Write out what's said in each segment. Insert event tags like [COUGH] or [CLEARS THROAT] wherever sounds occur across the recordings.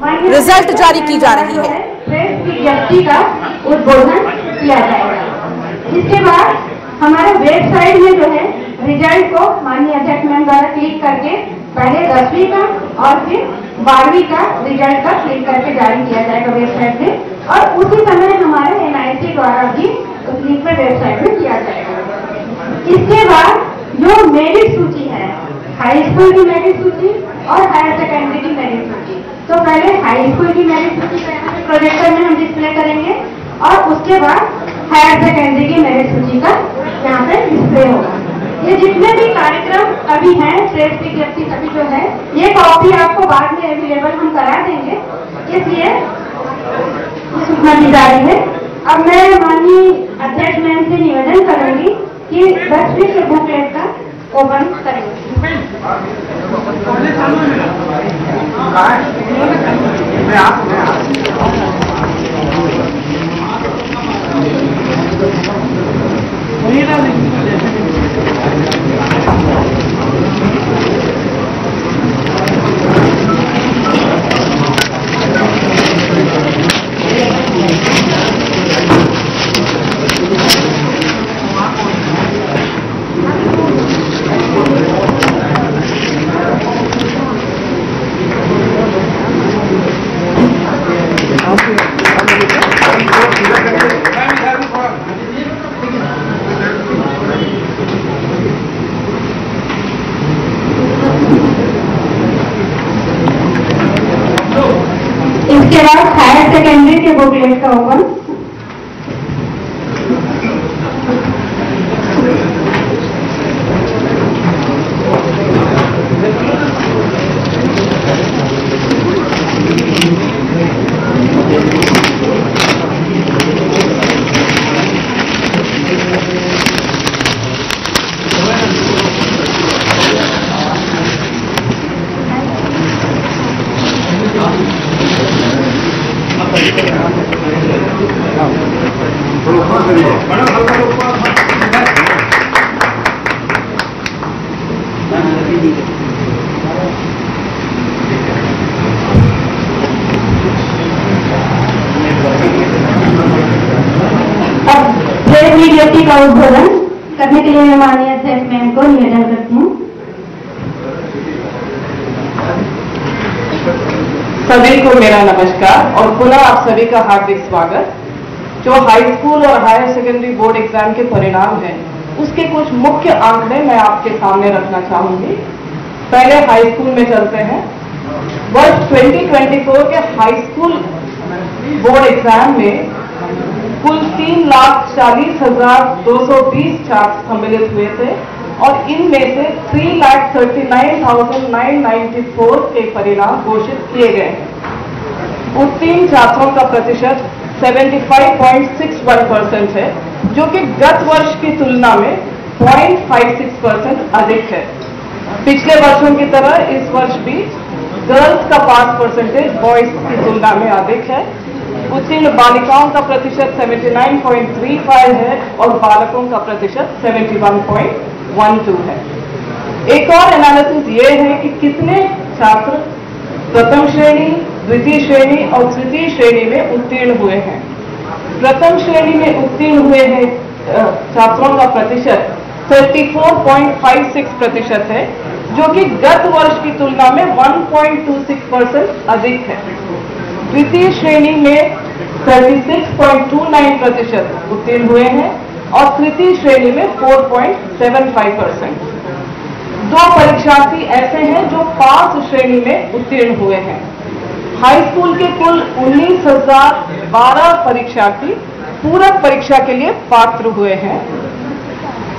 Result जारी की जा रही है। इसके बाद हमारे वेबसाइट में जो है रिज़ल्ट को माननीय अध्यक्ष मैम द्वारा क्लिक करके पहले दसवीं का और फिर बारहवीं का रिज़ल्ट का क्लिक करके जारी किया जाएगा वेबसाइट में। और उसी समय हमारे एनआईसी द्वारा भी उस लिंक पर वेबसाइट में किया जाएगा। इसके बाद जो मेरिट सूची है हाई स्कूल की मेरिट सूची और हायर सेकेंडरी की मेरिट सूची। तो पहले हाई स्कूल की मेरिट सूची प्रोजेक्टर में हम डिस्प्ले करेंगे और उसके बाद हायर सेकेंडरी की मेरिट सूची का यहाँ पे डिस्प्ले होगा। ये जितने भी कार्यक्रम अभी हैं प्रेस विज्ञप्ति सभी जो है, ये कॉपी आपको बाद में अवेलेबल हम करा देंगे। इसलिए सूचना दी जा रही है। अब मैं माननीय अध्यक्ष मैम से निवेदन करूँगी कि दसवीं के बुकलेट का ओपन करेंगे 来，你们俩，你。सेकेंडरी के बुकलेट का ओपन अब प्रेस विज्ञप्ति का उद्बोधन करने के लिए मैं माननीय अध्यक्ष मैम को निवेदन करती हूँ सभी को मेरा नमस्कार और पुनः आप सभी का हार्दिक स्वागत। जो हाई स्कूल और हायर सेकेंडरी बोर्ड एग्ज़ाम के परिणाम हैं, उसके कुछ मुख्य आंकड़े मैं आपके सामने रखना चाहूँगी। पहले हाई स्कूल में चलते हैं। वर्ष 2024 के हाई स्कूल बोर्ड एग्ज़ाम में कुल तीन लाख चालीस हज़ार दो सौ बीस छात्र सम्मिलित हुए थे और इनमें से three lakh thirty nine thousand nine ninety four के परिणाम घोषित किए गए हैं। उत्तीर्ण छात्रों का प्रतिशत 75.61 परसेंट है, जो कि गत वर्ष की तुलना में 0.56 परसेंट अधिक है। पिछले वर्षों की तरह इस वर्ष भी गर्ल्स का पास परसेंटेज बॉयज़ की तुलना में अधिक है। उत्तीर्ण बालिकाओं का प्रतिशत 79.35 है और बालकों का प्रतिशत 71.12 है। एक और एनालिसिस ये है कि कितने छात्र प्रथम श्रेणी द्वितीय श्रेणी और तृतीय श्रेणी में उत्तीर्ण हुए हैं। प्रथम श्रेणी में उत्तीर्ण हुए हैं छात्रों का प्रतिशत। 34.56 प्रतिशत है, जो कि गत वर्ष की तुलना में 1.26 परसेंट अधिक है। द्वितीय श्रेणी में 36.29 प्रतिशत उत्तीर्ण हुए हैं और तृतीय श्रेणी में 4.75 परसेंट दो परीक्षार्थी ऐसे हैं जो पास श्रेणी में उत्तीर्ण हुए हैं। हाई स्कूल के कुल उन्नीस हज़ार बारह परीक्षार्थी पूरक परीक्षा के लिए पात्र हुए हैं।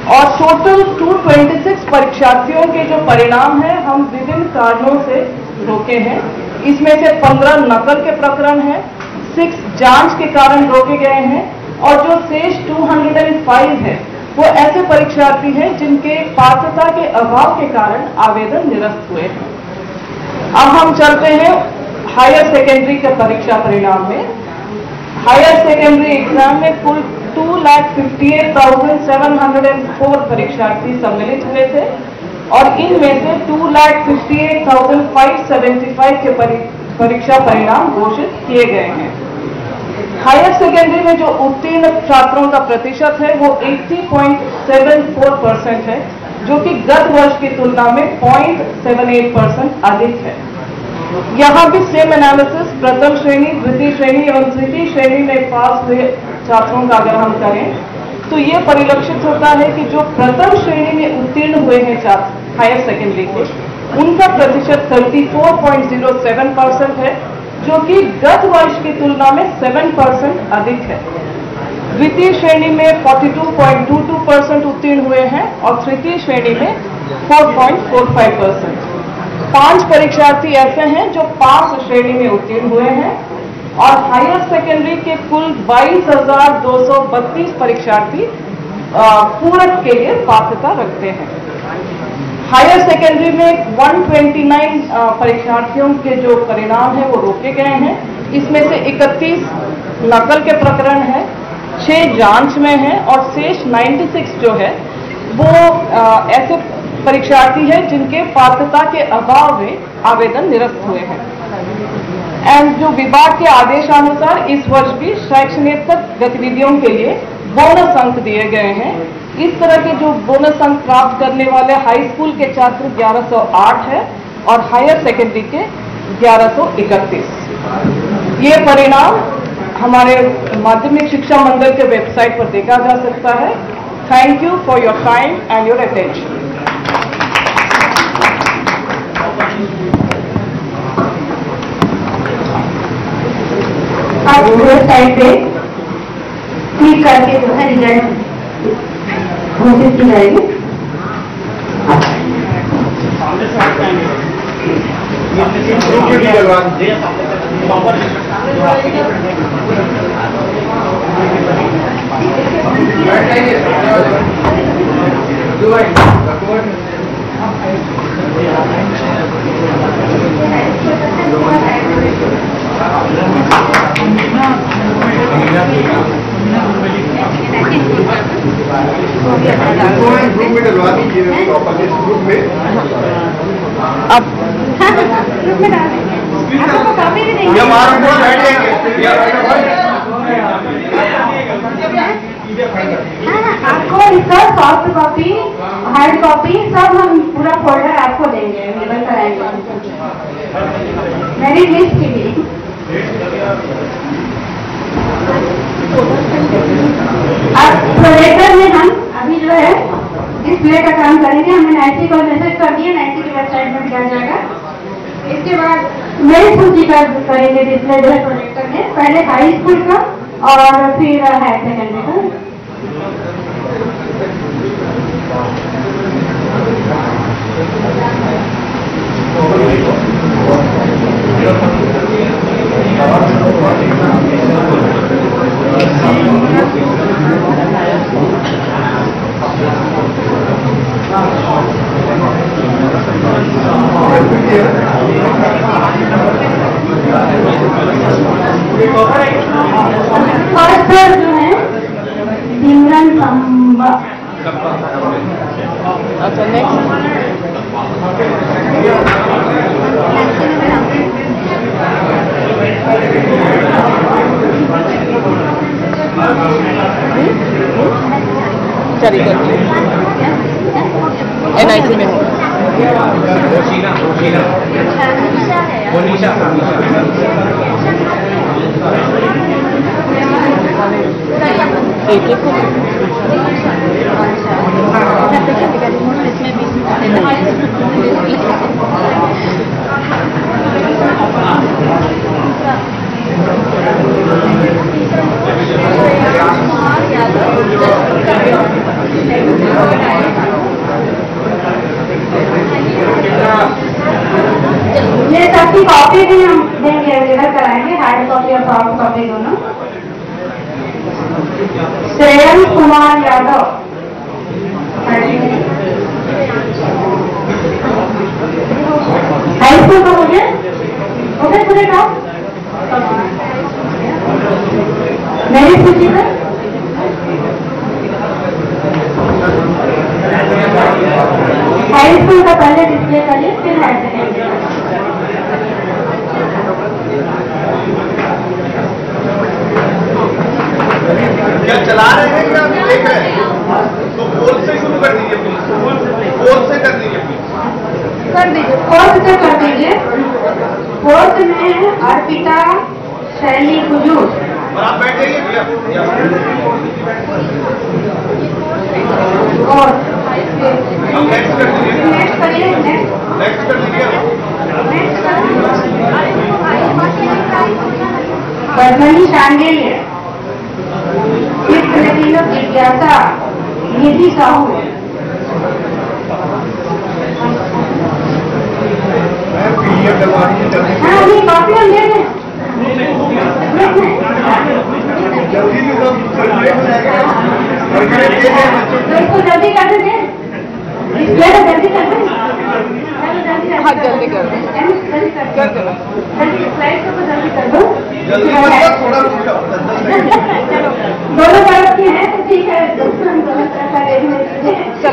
और टोटल 226 परीक्षार्थियों के जो परिणाम हैं, हम विभिन्न कारणों से रोके हैं। इसमें से 15 नकल के प्रकरण हैं सिक्स जाँच के कारण रोके गए हैं, और जो शेष 205 है, वो ऐसे परीक्षार्थी हैं जिनके पात्रता के अभाव के कारण आवेदन निरस्त हुए हैं। अब हम चलते हैं हायर सेकेंडरी के परीक्षा परिणाम में। हायर सेकेंडरी एग्ज़ाम में कुल two lakh fifty eight thousand seven hundred and four परीक्षार्थी सम्मिलित हुए थे और इनमें से two lakh fifty eight thousand five seventy five के परीक्षा परिणाम घोषित किए गए हैं। हायर सेकेंडरी में जो उत्तीर्ण छात्रों का प्रतिशत है, वो 80.74 परसेंट है, जो कि गत वर्ष की तुलना में 0.78 परसेंट अधिक है। यहाँ भी सेम एनालिसिस प्रथम श्रेणी, द्वितीय श्रेणी एवं तृतीय श्रेणी में पास हुए छात्रों का अगर हम करें तो ये परिलक्षित होता है कि जो प्रथम श्रेणी में उत्तीर्ण हुए हैं छात्र हायर सेकेंडरी के, उनका प्रतिशत 34.07 परसेंट है, जो कि गत वर्ष की तुलना में 7 परसेंट अधिक है। द्वितीय श्रेणी में 42.22 परसेंट उत्तीर्ण हुए हैं और तृतीय श्रेणी में 4.45 परसेंट पाँच परीक्षार्थी ऐसे हैं जो पाँच श्रेणी में उत्तीर्ण हुए हैं और हायर सेकेंडरी के कुल 22,232 परीक्षार्थी पूरक के लिए पात्रता रखते हैं। हायर सेकेंडरी में 129 परीक्षार्थियों के जो परिणाम है वो रोके गए हैं। इसमें से 31 नकल के प्रकरण है 6 जाँच में है और शेष 96 जो है वो ऐसे परीक्षार्थी हैं जिनके पात्रता के अभाव में आवेदन निरस्त हुए हैं। एंड जो विभाग के आदेशानुसार इस वर्ष भी शैक्षणिक गतिविधियों के लिए बोनस अंक दिए गए हैं। इस तरह के जो बोनस अंक प्राप्त करने वाले हाई स्कूल के छात्र 1108 है और हायर सेकेंडरी के 1131 ये परिणाम हमारे माध्यमिक शिक्षा मंडल के वेबसाइट पर देखा जा सकता है। Thank you for your time and your attention आप वेबसाइट पे। क्लिक करके जो है रिज़ल्ट घोषित की जाएगी। ग्रुप में डलवा दीजिए प्रॉपर इस ग्रुप में अब ग्रुप में डाल देंगे आपको कॉपी भी देंगे ये हमारा बोर्ड बैठेंगे हाँ, हाँ, आपको इसका सॉफ्ट कॉपी हार्ड कॉपी सब हम पूरा फोल्डर आपको देंगे अवेलेबल कराएँगे। मेरी लिस्ट की भी अब प्रोजेक्टर में हम अभी जो है डिस्प्ले का काम करेंगे। हमने नाइसी को मैसेज कर दिया। नाइसी की वेबसाइट में किया जाएगा? इसके बाद मेरी सूची का करेंगे डिस्प्ले जो है प्रोजेक्टर में। पहले हाई स्कूल का और फिर हायर सेकेंडरी का। फ़र्स्ट जो है सिमरन संबा अच्छा एन आई टी में हूँ एक एक ये सबकी कॉपी भी हम देंगे अवेलेबल कराएँगे हार्ड कॉपी और सॉफ्ट कॉपी दोनों। श्रेयन कुमार यादव। हाई स्कूल का मुझे? ओके पूरे का मेरी सूची में? उनका पहले डिस्प्ले करिए फिर हायर सेकेंडरी क्या चला रहे हैं या देख रहे हैं? तो से शुरू कर दीजिए से कर दीजिए कर दीजिए से कर दीजिए। में अर्पिता शैली कुजूर और आप बैठेंगे भैया और वर्धनी शांडिल्य चित्रकीलो जिज्ञासा निधि साहू जल्दी हाँ, जल्दी कर दे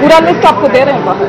पूरा लिस्ट आपको दे रहे हैं बाहर।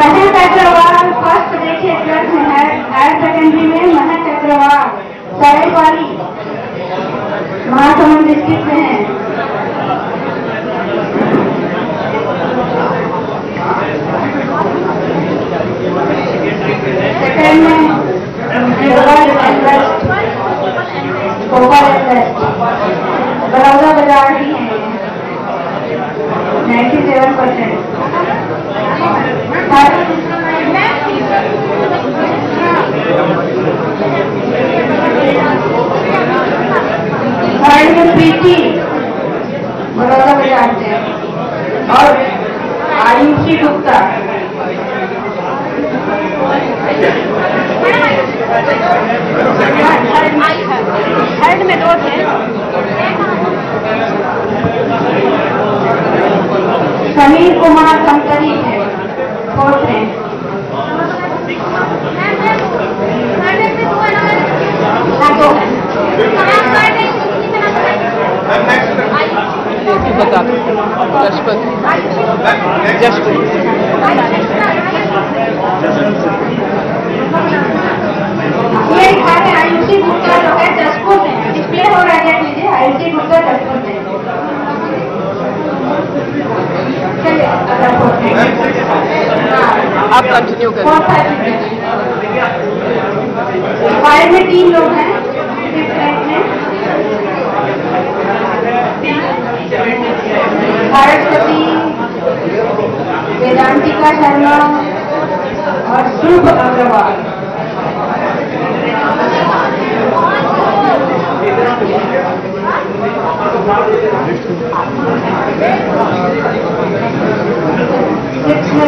महाचक्रवाल फ़र्स्ट देखिए क्लास में है हायर सेकेंडरी में महाचक्रवाल सरायवाली महासमुंद डिस्ट्रिक्ट में है।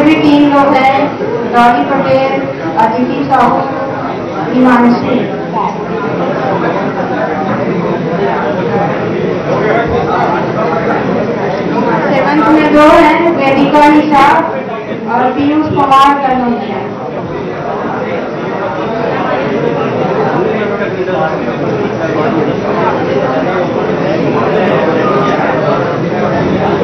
भी तीन लोग हैं अदिति साहू, हिमांशी सेवंथ में दो हैं, वेदिका निशा और पीयूष कुमार कलोनिया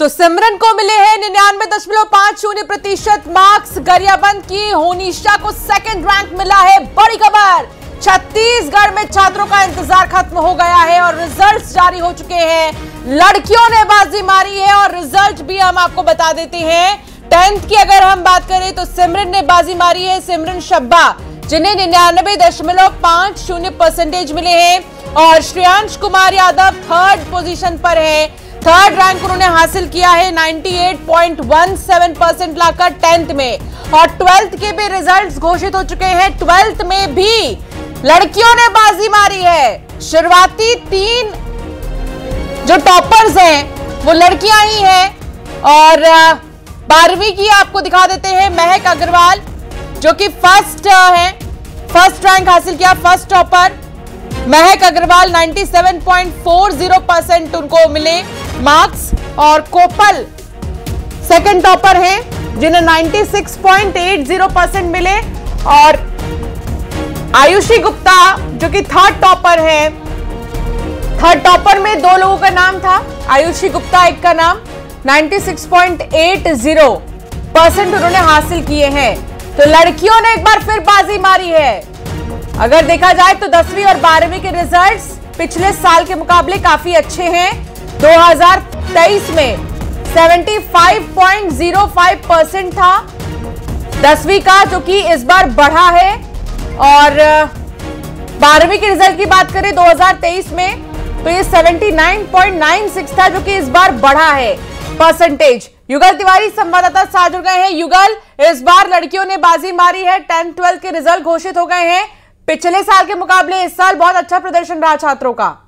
तो सिमरन को मिले हैं निन्यानवे दशमलव पाँच शून्य प्रतिशत मार्क्स। गरियाबंद की होनीशा को सेकंड रैंक मिला है। बड़ी खबर। छत्तीसगढ़ में छात्रों का इंतज़ार खत्म हो गया है और रिजल्ट्स जारी हो चुके हैं। लड़कियों ने बाजी मारी है और रिज़ल्ट भी हम आपको बता देते हैं। टेंथ की अगर हम बात करें तो सिमरन ने बाजी मारी है सिमरन शब्बा, जिन्हें निन्यानवे दशमलव पाँच शून्य परसेंटेज मिले हैं। और श्रेयांश कुमार यादव थर्ड पोजीशन पर है। थर्ड रैंक उन्होंने हासिल किया है 98.17 परसेंट लाकर टेंथ में। और ट्वेल्थ के भी रिजल्ट्स घोषित हो चुके हैं। ट्वेल्थ में भी लड़कियों ने बाजी मारी है। शुरुआती तीन जो टॉपर्स हैं, वो लड़कियाँ ही हैं। और बारहवीं की आपको दिखा देते हैं महक अग्रवाल, जो कि फ़र्स्ट है। फ़र्स्ट रैंक हासिल किया, फ़र्स्ट टॉपर। महक अग्रवाल 97.40 परसेंट उनको मिले। मार्क्स और कोपल सेकंड टॉपर हैं, जिन्हें 96.80 परसेंट मिले। और आयुषी गुप्ता, जो कि थर्ड टॉपर है थर्ड टॉपर में दो लोगों का नाम था, आयुषी गुप्ता एक का नाम 96.80 परसेंट उन्होंने हासिल किए हैं। तो लड़कियों ने एक बार फिर बाजी मारी है। अगर देखा जाए तो दसवीं और बारहवीं के रिजल्ट्स पिछले साल के मुकाबले काफ़ी अच्छे हैं। 2023 में 75.05 परसेंट था, दसवीं का, जो कि इस बार बढ़ा है। और बारहवीं के रिज़ल्ट की बात करें 2023 में तो ये 79.96 था, जो कि इस बार बढ़ा है परसेंटेज युगल तिवारी संवाददाता साथ जुड़ गए हैं। युगल, इस बार लड़कियों ने बाजी मारी है। टेंथ ट्वेल्थ के रिज़ल्ट घोषित हो गए हैं। पिछले साल के मुकाबले इस साल बहुत अच्छा प्रदर्शन रहा छात्रों का।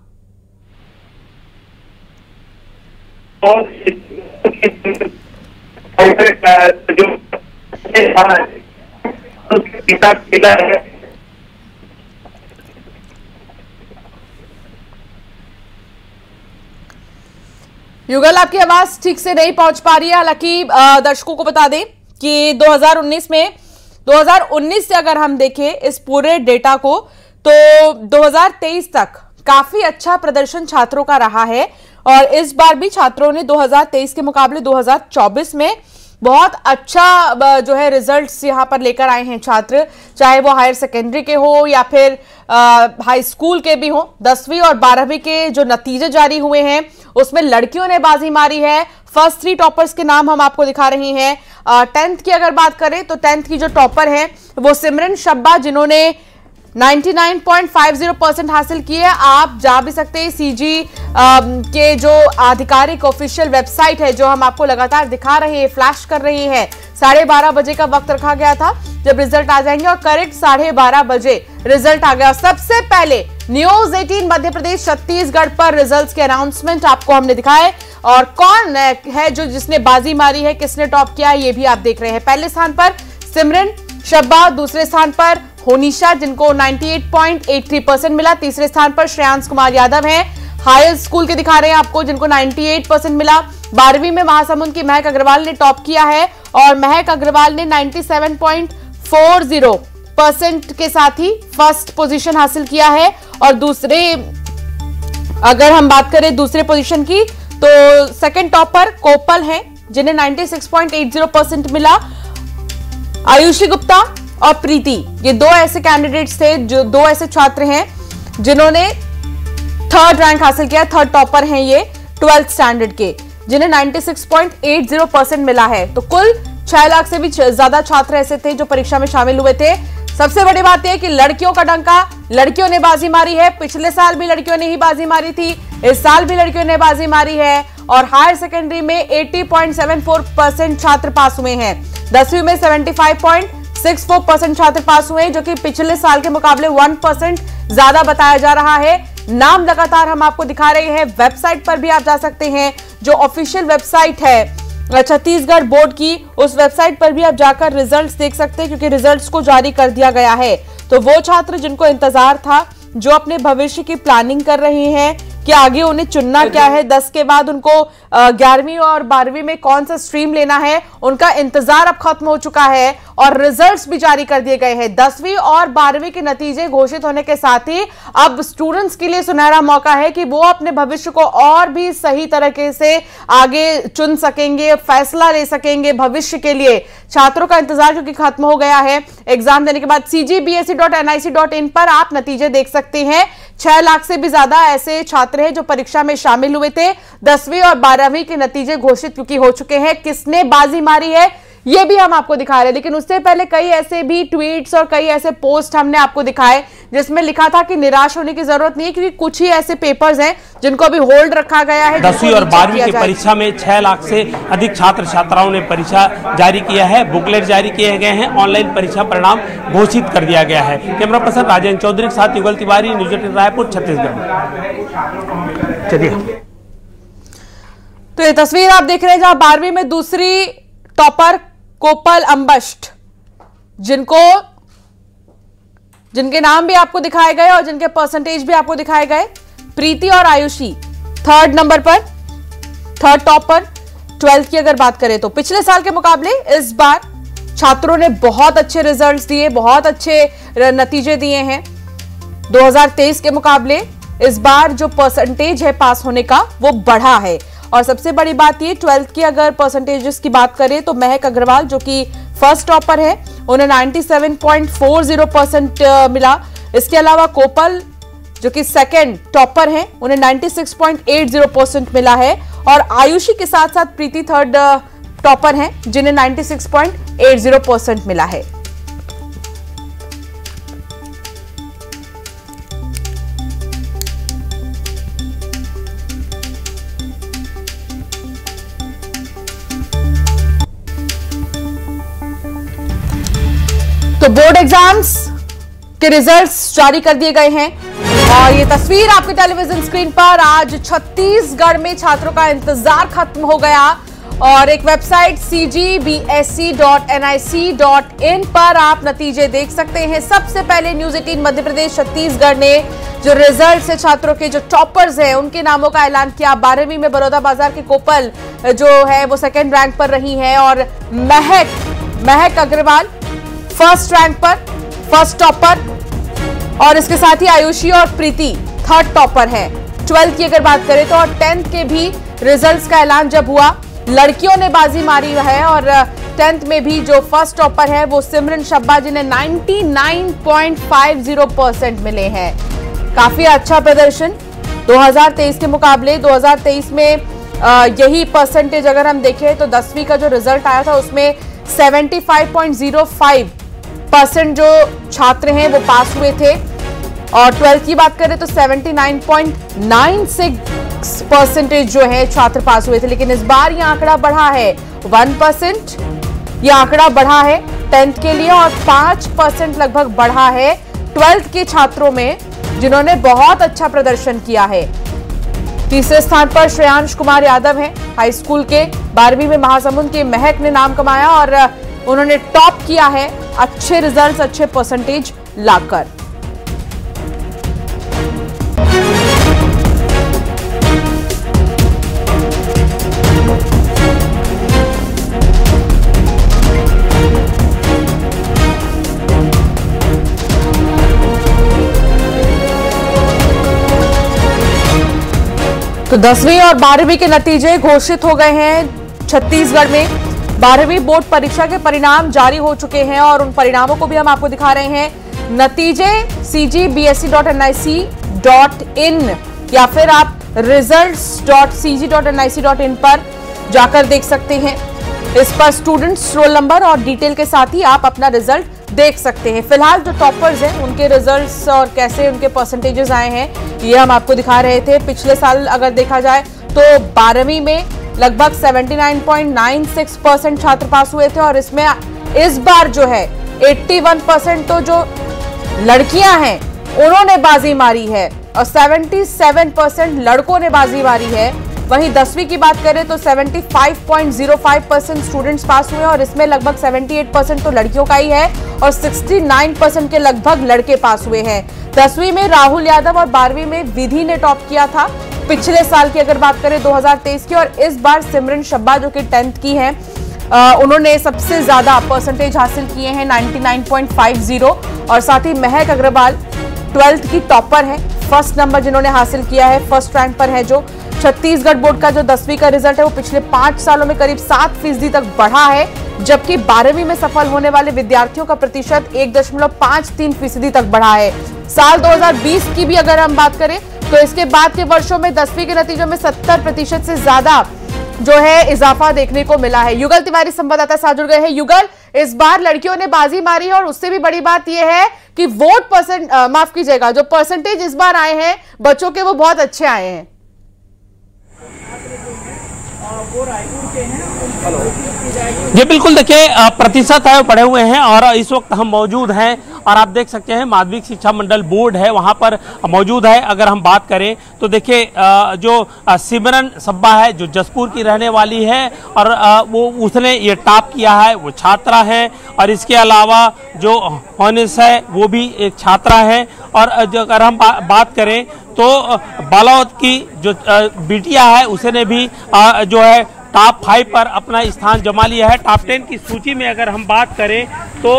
युगल, आपकी आवाज़ ठीक से नहीं पहुँच पा रही है। हालाँकि दर्शकों को बता दें कि 2019 में 2019 से अगर हम देखें इस पूरे डेटा को तो 2023 तक काफ़ी अच्छा प्रदर्शन छात्रों का रहा है। और इस बार भी छात्रों ने 2023 के मुकाबले 2024 में बहुत अच्छा जो है रिजल्ट्स यहाँ पर लेकर आए हैं छात्र, चाहे वो हायर सेकेंडरी के हो या फिर हाई स्कूल के भी हो। दसवीं और बारहवीं के जो नतीजे जारी हुए हैं, उसमें लड़कियों ने बाजी मारी है। फ़र्स्ट थ्री टॉपर्स के नाम हम आपको दिखा रहे हैं। टेंथ की अगर बात करें तो टेंथ की जो टॉपर है, वो सिमरन शब्बा, जिन्होंने 99.50 परसेंट हासिल किए। आप जा भी सकते हैं सीजी के जो आधिकारिक ऑफिशियल वेबसाइट है, जो हम आपको लगातार दिखा रहे हैं फ्लैश कर रहे हैं। साढ़े बारह बजे का वक्त रखा गया था, जब रिज़ल्ट आ जाएँगे और करेक्ट साढ़े बारह बजे रिज़ल्ट आ गया। सबसे पहले न्यूज़ 18 मध्य प्रदेश, छत्तीसगढ़ पर रिजल्ट्स के अनाउंसमेंट आपको हमने दिखाए। और कौन है जो जिसने बाजी मारी है, किसने टॉप किया है, ये भी आप देख रहे हैं। पहले स्थान पर सिमरन, शब्बा, दूसरे स्थान पर होनिशा, जिनको 98.83 परसेंट मिला। तीसरे स्थान पर श्रेयांश कुमार यादव हैं। हायर स्कूल के दिखा रहे हैं आपको, जिनको 98 परसेंट मिला। बारहवीं में महासमुंद की महक अग्रवाल ने टॉप किया है और महक अग्रवाल ने 97.40 परसेंट के साथ ही फ़र्स्ट पोजीशन हासिल किया है। और दूसरे, अगर हम बात करें दूसरे पोजीशन की तो सेकंड टॉप पर कोपल हैं, जिन्हें 96.80 परसेंट मिला। आयुषी गुप्ता और प्रीति, ये दो ऐसे कैंडिडेट्स थे जो दो ऐसे छात्र हैं जिन्होंने थर्ड रैंक हासिल किया थर्ड टॉपर हैं ये ट्वेल्थ स्टैंडर्ड के, जिन्हें 96.80 परसेंट मिला है। तो कुल छह लाख से भी ज़्यादा छात्र ऐसे थे जो परीक्षा में शामिल हुए थे। सबसे बड़ी बात यह कि लड़कियों का डंका, लड़कियों ने बाजी मारी है। पिछले साल भी लड़कियों ने ही बाजी मारी थी, इस साल भी लड़कियों ने बाजी मारी है और हायर सेकेंडरी में 80.74 परसेंट छात्र पास हुए हैं। दसवीं में 75.64 परसेंट छात्र पास हुए जो कि पिछले साल के मुकाबले 1 परसेंट ज़्यादा बताया जा रहा है। नाम लगातार हम आपको दिखा रहे हैं, वेबसाइट पर भी आप जा सकते हैं, जो ऑफिशियल वेबसाइट है, छत्तीसगढ़ बोर्ड की, उस वेबसाइट पर भी आप जाकर रिजल्ट्स देख सकते हैं, क्योंकि रिजल्ट्स को जारी कर दिया गया है। तो वो छात्र जिनको इंतज़ार था, जो अपने भविष्य की प्लानिंग कर रहे हैं कि आगे उन्हें चुनना क्या है? दस के बाद उनको ग्यारहवीं और बारहवीं में कौन सा स्ट्रीम लेना है? उनका इंतज़ार अब खत्म हो चुका है और रिजल्ट्स भी जारी कर दिए गए हैं। दसवीं और बारहवीं के नतीजे घोषित होने के साथ ही अब स्टूडेंट्स के लिए सुनहरा मौका है कि वो अपने भविष्य को और भी सही तरीके से आगे चुन सकेंगे, फैसला ले सकेंगे भविष्य के लिए। छात्रों का इंतज़ार क्योंकि खत्म हो गया है। एग्ज़ाम देने के बाद cgbsc.nic.in पर आप नतीजे देख सकते हैं। छह लाख से भी ज़्यादा ऐसे छात्र हैं जो परीक्षा में शामिल हुए थे। दसवीं और बारहवीं के नतीजे घोषित क्योंकि हो चुके हैं। किसने बाजी मारी है? ये भी हम आपको दिखा रहे हैं। लेकिन उससे पहले कई ऐसे भी ट्वीट्स और कई ऐसे पोस्ट हमने आपको दिखाए जिसमें लिखा था कि निराश होने की ज़रूरत नहीं है क्योंकि कुछ ही ऐसे पेपर्स हैं जिनको अभी होल्ड रखा गया है दसवीं और बारहवीं की परीक्षा में छह लाख से अधिक छात्र छात्राओं ने परीक्षा जारी किया है बुकलेट जारी किए गए हैं ऑनलाइन परीक्षा परिणाम घोषित कर दिया गया है। कैमरा पर्सन राजेंद्र चौधरी के साथ युगल तिवारी न्यूज़ एटीन रायपुर छत्तीसगढ़। चलिए। तो ये तस्वीर आप देख रहे हैं जहाँ बारहवीं में दूसरी टॉपर कोपल अंबस्ट जिनको, जिनके नाम भी आपको दिखाए गए और जिनके परसेंटेज भी आपको दिखाए गए, प्रीति और आयुषी थर्ड नंबर पर थर्ड टॉप पर ट्वेल्थ की अगर बात करें तो। पिछले साल के मुकाबले इस बार छात्रों ने बहुत अच्छे रिजल्ट्स दिए, बहुत अच्छे नतीजे दिए हैं। 2023 के मुकाबले इस बार जो परसेंटेज है पास होने का, वो बढ़ा है। और सबसे बड़ी बात ये, ट्वेल्थ की अगर परसेंटेजेस की बात करें तो महक अग्रवाल, जो कि फ़र्स्ट टॉपर है, उन्हें 97.40 परसेंट मिला। इसके अलावा कोपल, जो कि सेकंड टॉपर हैं, उन्हें 96.80 परसेंट मिला है। और आयुषी के साथ साथ प्रीति थर्ड टॉपर हैं, जिन्हें 96.80 परसेंट मिला है। एग्ज़ाम्स के रिजल्ट्स जारी कर दिए गए हैं। और ये तस्वीर आपके टेलीविज़न स्क्रीन पर आज छत्तीसगढ़ में छात्रों का इंतज़ार खत्म हो गया। और एक वेबसाइट cgbsc.nic.in पर आप नतीजे देख सकते हैं। सबसे पहले न्यूज़ एटीन मध्य प्रदेश छत्तीसगढ़ ने जो रिज़ल्ट है छात्रों के, जो टॉपर्स हैं, उनके नामों का ऐलान किया। बारहवीं में बड़ौदा बाज़ार के कोपल जो है, वो सेकेंड रैंक पर रही है। और महक महक अग्रवाल फ़र्स्ट रैंक पर, फ़र्स्ट टॉपर और इसके साथ ही आयुषी और प्रीति थर्ड टॉपर हैं। ट्वेल्थ की अगर बात करें तो और टेंथ के भी रिजल्ट्स का ऐलान जब हुआ, लड़कियों ने बाजी मारी है और टेंथ में भी जो फ़र्स्ट टॉपर है वो सिमरन शब्बा जिन्हें 99.50 परसेंट मिले हैं। काफ़ी अच्छा प्रदर्शन। 2023 के मुकाबले 2023 में यही परसेंटेज अगर हम देखें तो दसवीं का जो रिज़ल्ट आया था उसमें 75.05 परसेंट जो छात्र हैं वो पास हुए थे। और ट्वेल्थ की बात करें तो 79.96 परसेंटेज जो है छात्र पास हुए थे। लेकिन इस बार यह आंकड़ा बढ़ा है। वन परसेंट यह आंकड़ा बढ़ा है टेंथ के लिए और पाँच परसेंट लगभग बढ़ा है ट्वेल्थ के छात्रों में, जिन्होंने बहुत अच्छा प्रदर्शन किया है। तीसरे स्थान पर श्रेयांश कुमार यादव हैं। हाई स्कूल के बारहवीं में महासमुंद के महक ने नाम कमाया और उन्होंने टॉप किया है, अच्छे रिजल्ट्स अच्छे परसेंटेज लाकर। तो दसवीं और बारहवीं के नतीजे घोषित हो गए हैं छत्तीसगढ़ में। बारहवीं बोर्ड परीक्षा के परिणाम जारी हो चुके हैं और उन परिणामों को भी हम आपको दिखा रहे हैं। नतीजे C G B S E dot N I C dot in या फिर आप result dot C G dot N I C dot in पर जाकर देख सकते हैं। इस पर स्टूडेंट्स रोल नंबर और डिटेल के साथ ही आप अपना रिज़ल्ट देख सकते हैं। फ़िलहाल जो टॉपर्स हैं, उनके रिजल्ट्स और कैसे उनके परसेंटेजेस आए हैं, ये हम आपको दिखा रहे थे। पिछले साल अगर देखा जाए तो बारहवीं में लगभग 79.96 परसेंट छात्र पास हुए थे और इसमें इस बार जो है 81 परसेंट तो जो लड़कियाँ हैं, उन्होंने बाजी मारी है और 77 परसेंट लड़कों ने बाजी मारी है। वहीं दसवीं की बात करें तो 75.05 परसेंट स्टूडेंट्स पास हुए और इसमें लगभग 78 परसेंट तो लड़कियों का ही है और 69 परसेंट के लगभग लड़के पास हुए हैं। दसवीं में राहुल यादव और बारहवीं में विधि ने टॉप किया था। पिछले साल की अगर बात करें 2023 की, और इस बार सिमरन शब्बा जो कि टेंथ की हैं उन्होंने सबसे ज़्यादा परसेंटेज हासिल किए हैं 99.50 और साथ ही महक अग्रवाल ट्वेल्थ की टॉपर है, फ़र्स्ट नंबर जिन्होंने हासिल किया है, फ़र्स्ट रैंक पर है जो। छत्तीसगढ़ बोर्ड का जो दसवीं का रिज़ल्ट है, वो पिछले पाँच सालों में करीब सात फ़ीसदी तक बढ़ा है, जबकि बारहवीं में सफल होने वाले विद्यार्थियों का प्रतिशत एक दशमलव पाँच तीन फ़ीसदी तक बढ़ा है। साल 2020 की भी अगर हम बात करें तो इसके बाद के वर्षों में दसवीं के नतीजों में सत्तर प्रतिशत से ज़्यादा जो है इजाफा देखने को मिला है। युगल तिवारी संवाददाता साथ जुड़ गए हैं। युगल, इस बार लड़कियों ने बाजी मारी है और उससे भी बड़ी बात यह है कि वोट परसेंट माफ़ कीजिएगा, जो परसेंटेज इस बार आए हैं, बच्चों के वो बहुत अच्छे आए हैं। जी, बिल्कुल देखिए प्रतिशत है बढ़े हुए हैं और इस वक्त हम मौजूद हैं और आप देख सकते हैं, माध्यमिक शिक्षा मंडल बोर्ड है, वहाँ पर मौजूद है, अगर हम बात करें तो देखिए जो सिमरन सब्बा है, जो जसपुर की रहने वाली है और वो, उसने ये टॉप किया है, वो छात्रा है और इसके अलावा जो होनिस है, वो भी एक छात्रा है और अगर हम बात करें तो बालावत की जो बिटिया है, उसने भी जो है टॉप फाइव पर अपना स्थान जमा लिया है। टॉप टेन की सूची में अगर हम बात करें तो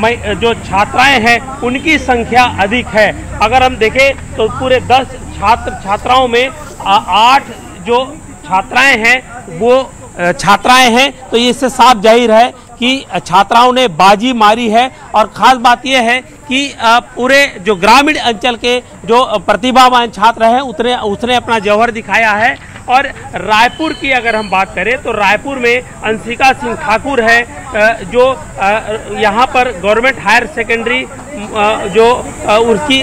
मैं- जो छात्राएँ हैं, उनकी संख्या अधिक है। अगर हम देखें तो पूरे दस छात्र छात्राओं में आठ जो छात्राएँ हैं, वो छात्राएँ हैं तो ये इससे साफ़ ज़ाहिर है कि छात्राओं ने बाजी मारी है और खास बात यह है कि पूरे जो ग्रामीण अंचल के जो प्रतिभावान छात्र हैं उतने उसने अपना जौहर दिखाया है। और रायपुर की अगर हम बात करें तो रायपुर में अंशिका सिंह ठाकुर है जो यहाँ पर गवर्नमेंट हायर सेकेंडरी जो उसकी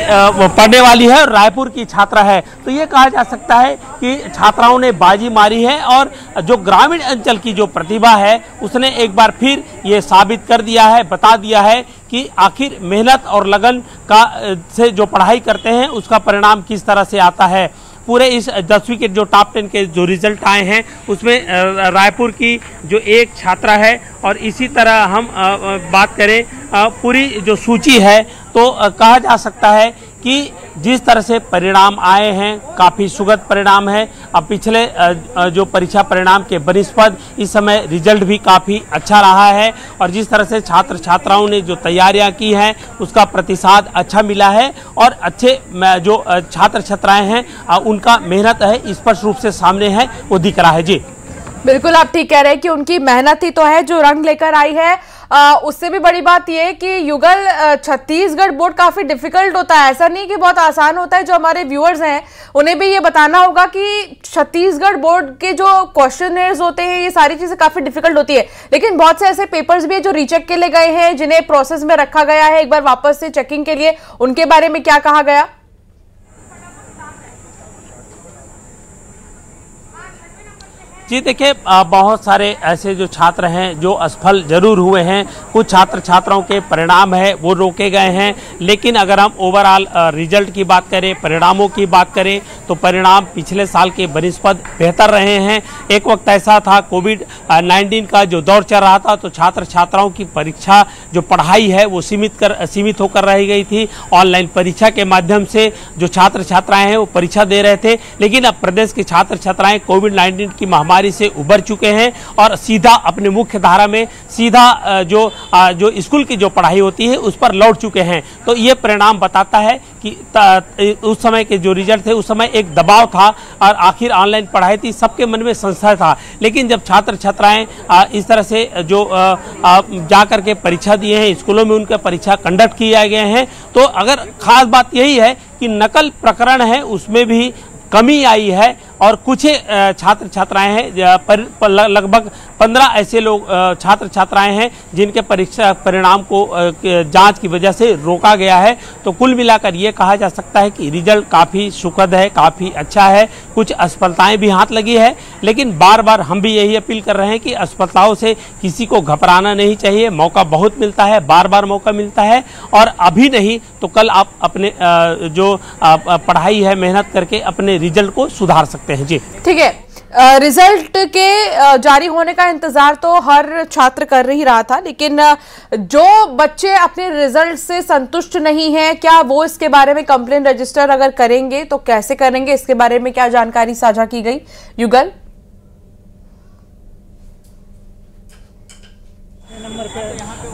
पढ़ने वाली है रायपुर की छात्रा है। तो ये कहा जा सकता है कि छात्राओं ने बाजी मारी है और जो ग्रामीण अंचल की जो प्रतिभा है, उसने एक बार फिर ये साबित कर दिया है, बता दिया है कि आखिर मेहनत और लगन का से जो पढ़ाई करते हैं, उसका परिणाम किस तरह से आता है। पूरे इस दसवीं के जो टॉप टेन के जो रिज़ल्ट आए हैं, उसमें रायपुर की जो एक छात्रा है, और इसी तरह हम बात करें पूरी जो सूची है तो कहा जा सकता है कि जिस तरह से परिणाम आए हैं, काफ़ी सुगत परिणाम है। अब पिछले जो परीक्षा परिणाम के बनिस्पत इस समय रिज़ल्ट भी काफ़ी अच्छा रहा है और जिस तरह से छात्र छात्राओं ने जो तैयारियाँ की हैं, उसका प्रतिसाद अच्छा मिला है और अच्छे जो छात्र छात्राएँ हैं उनका मेहनत है, स्पष्ट रूप से सामने है, वो दिख रहा है। जी। बिल्कुल, आप ठीक कह रहे हैं कि उनकी मेहनत ही तो है, जो रंग लेकर आई है। उससे भी बड़ी बात यह कि युगल छत्तीसगढ़ बोर्ड काफ़ी डिफ़िकल्ट होता है। ऐसा नहीं कि बहुत आसान होता है, जो हमारे व्यूअर्स हैं, उन्हें भी ये बताना होगा कि छत्तीसगढ़ बोर्ड के जो क्वेश्चन होते हैं, ये सारी चीज़ें काफ़ी डिफ़िकल्ट होती है। लेकिन बहुत से ऐसे पेपर्स भी है जो रीचेक के लिए गए हैं, जिन्हें प्रोसेस में रखा गया है, एक बार वापस से चेकिंग के लिए, उनके बारे में क्या कहा गया? जी देखिए बहुत सारे ऐसे जो छात्र हैं जो असफल ज़रूर हुए हैं। कुछ छात्र छात्राओं के परिणाम है, वो रोके गए हैं। लेकिन अगर हम ओवरऑल रिज़ल्ट की बात करें, परिणामों की बात करें तो परिणाम पिछले साल के बनिस्पत बेहतर रहे हैं। एक वक्त ऐसा था कोविड नाइन्टीन का जो दौर चल रहा था तो छात्र छात्राओं की परीक्षा जो पढ़ाई है, वो सीमित कर, सीमित होकर रह गई थी। ऑनलाइन परीक्षा के माध्यम से जो छात्र छात्राएँ हैं, वो परीक्षा दे रहे थे। लेकिन अब प्रदेश के छात्र छात्राएँ कोविड नाइन्टीन की महामारी से उबर चुके हैं और सीधा अपने मुख्य धारा में सीधा जो जो स्कूल की जो पढ़ाई होती है, उस पर लौट चुके हैं। तो ये परिणाम बताता है कि उस समय के जो रिज़ल्ट थे, उस समय एक दबाव था और आखिर ऑनलाइन पढ़ाई थी, सबके मन में संशय था। लेकिन जब छात्र छात्राएँ इस तरह से जो जा करके परीक्षा दिए हैं, स्कूलों में उनका परीक्षा कंडक्ट किया गए हैं तो अगर खास बात यही है कि नकल प्रकरण है, उसमें भी कमी आई है और कुछ छात्र छात्राएँ हैं लगभग पंद्रह ऐसे लोग छात्र छात्राएँ हैं जिनके परीक्षा परिणाम को जाँच की वजह से रोका गया है। तो कुल मिलाकर ये कहा जा सकता है कि रिज़ल्ट काफ़ी सुखद है, काफ़ी अच्छा है, कुछ असफलताएँ भी हाथ लगी है। लेकिन बार बार हम भी यही अपील कर रहे हैं कि असफलताओं से किसी को घबराना नहीं चाहिए। मौका बहुत मिलता है बार बार मौका मिलता है। और अभी नहीं तो कल आप अपने जो पढ़ाई है, मेहनत करके अपने रिज़ल्ट को सुधार सकते हैं। जी। ठीक है। रिज़ल्ट के जारी होने का इंतज़ार तो हर छात्र कर ही रहा था लेकिन जो बच्चे अपने रिज़ल्ट से संतुष्ट नहीं हैं क्या वो इसके बारे में कंप्लेन रजिस्टर अगर करेंगे तो कैसे करेंगे इसके बारे में क्या जानकारी साझा की गई? युगल?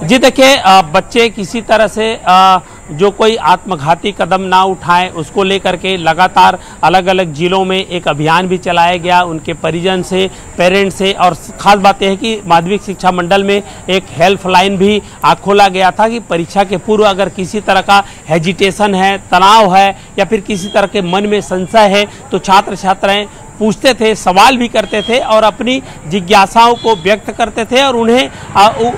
जी देखिए बच्चे किसी तरह से अ, जो कोई आत्मघाती कदम ना उठाएँ, उसको लेकर के लगातार अलग अलग जिलों में एक अभियान भी चलाया गया। उनके परिजन से, पेरेंट्स से और खास बात यह है कि माध्यमिक शिक्षा मंडल में एक हेल्पलाइन भी खोला गया था कि परीक्षा के पूर्व अगर किसी तरह का हेजिटेशन है, तनाव है या फिर किसी तरह के मन में संशय है तो छात्र छात्राएँ पूछते थे, सवाल भी करते थे और अपनी जिज्ञासाओं को व्यक्त करते थे और उन्हें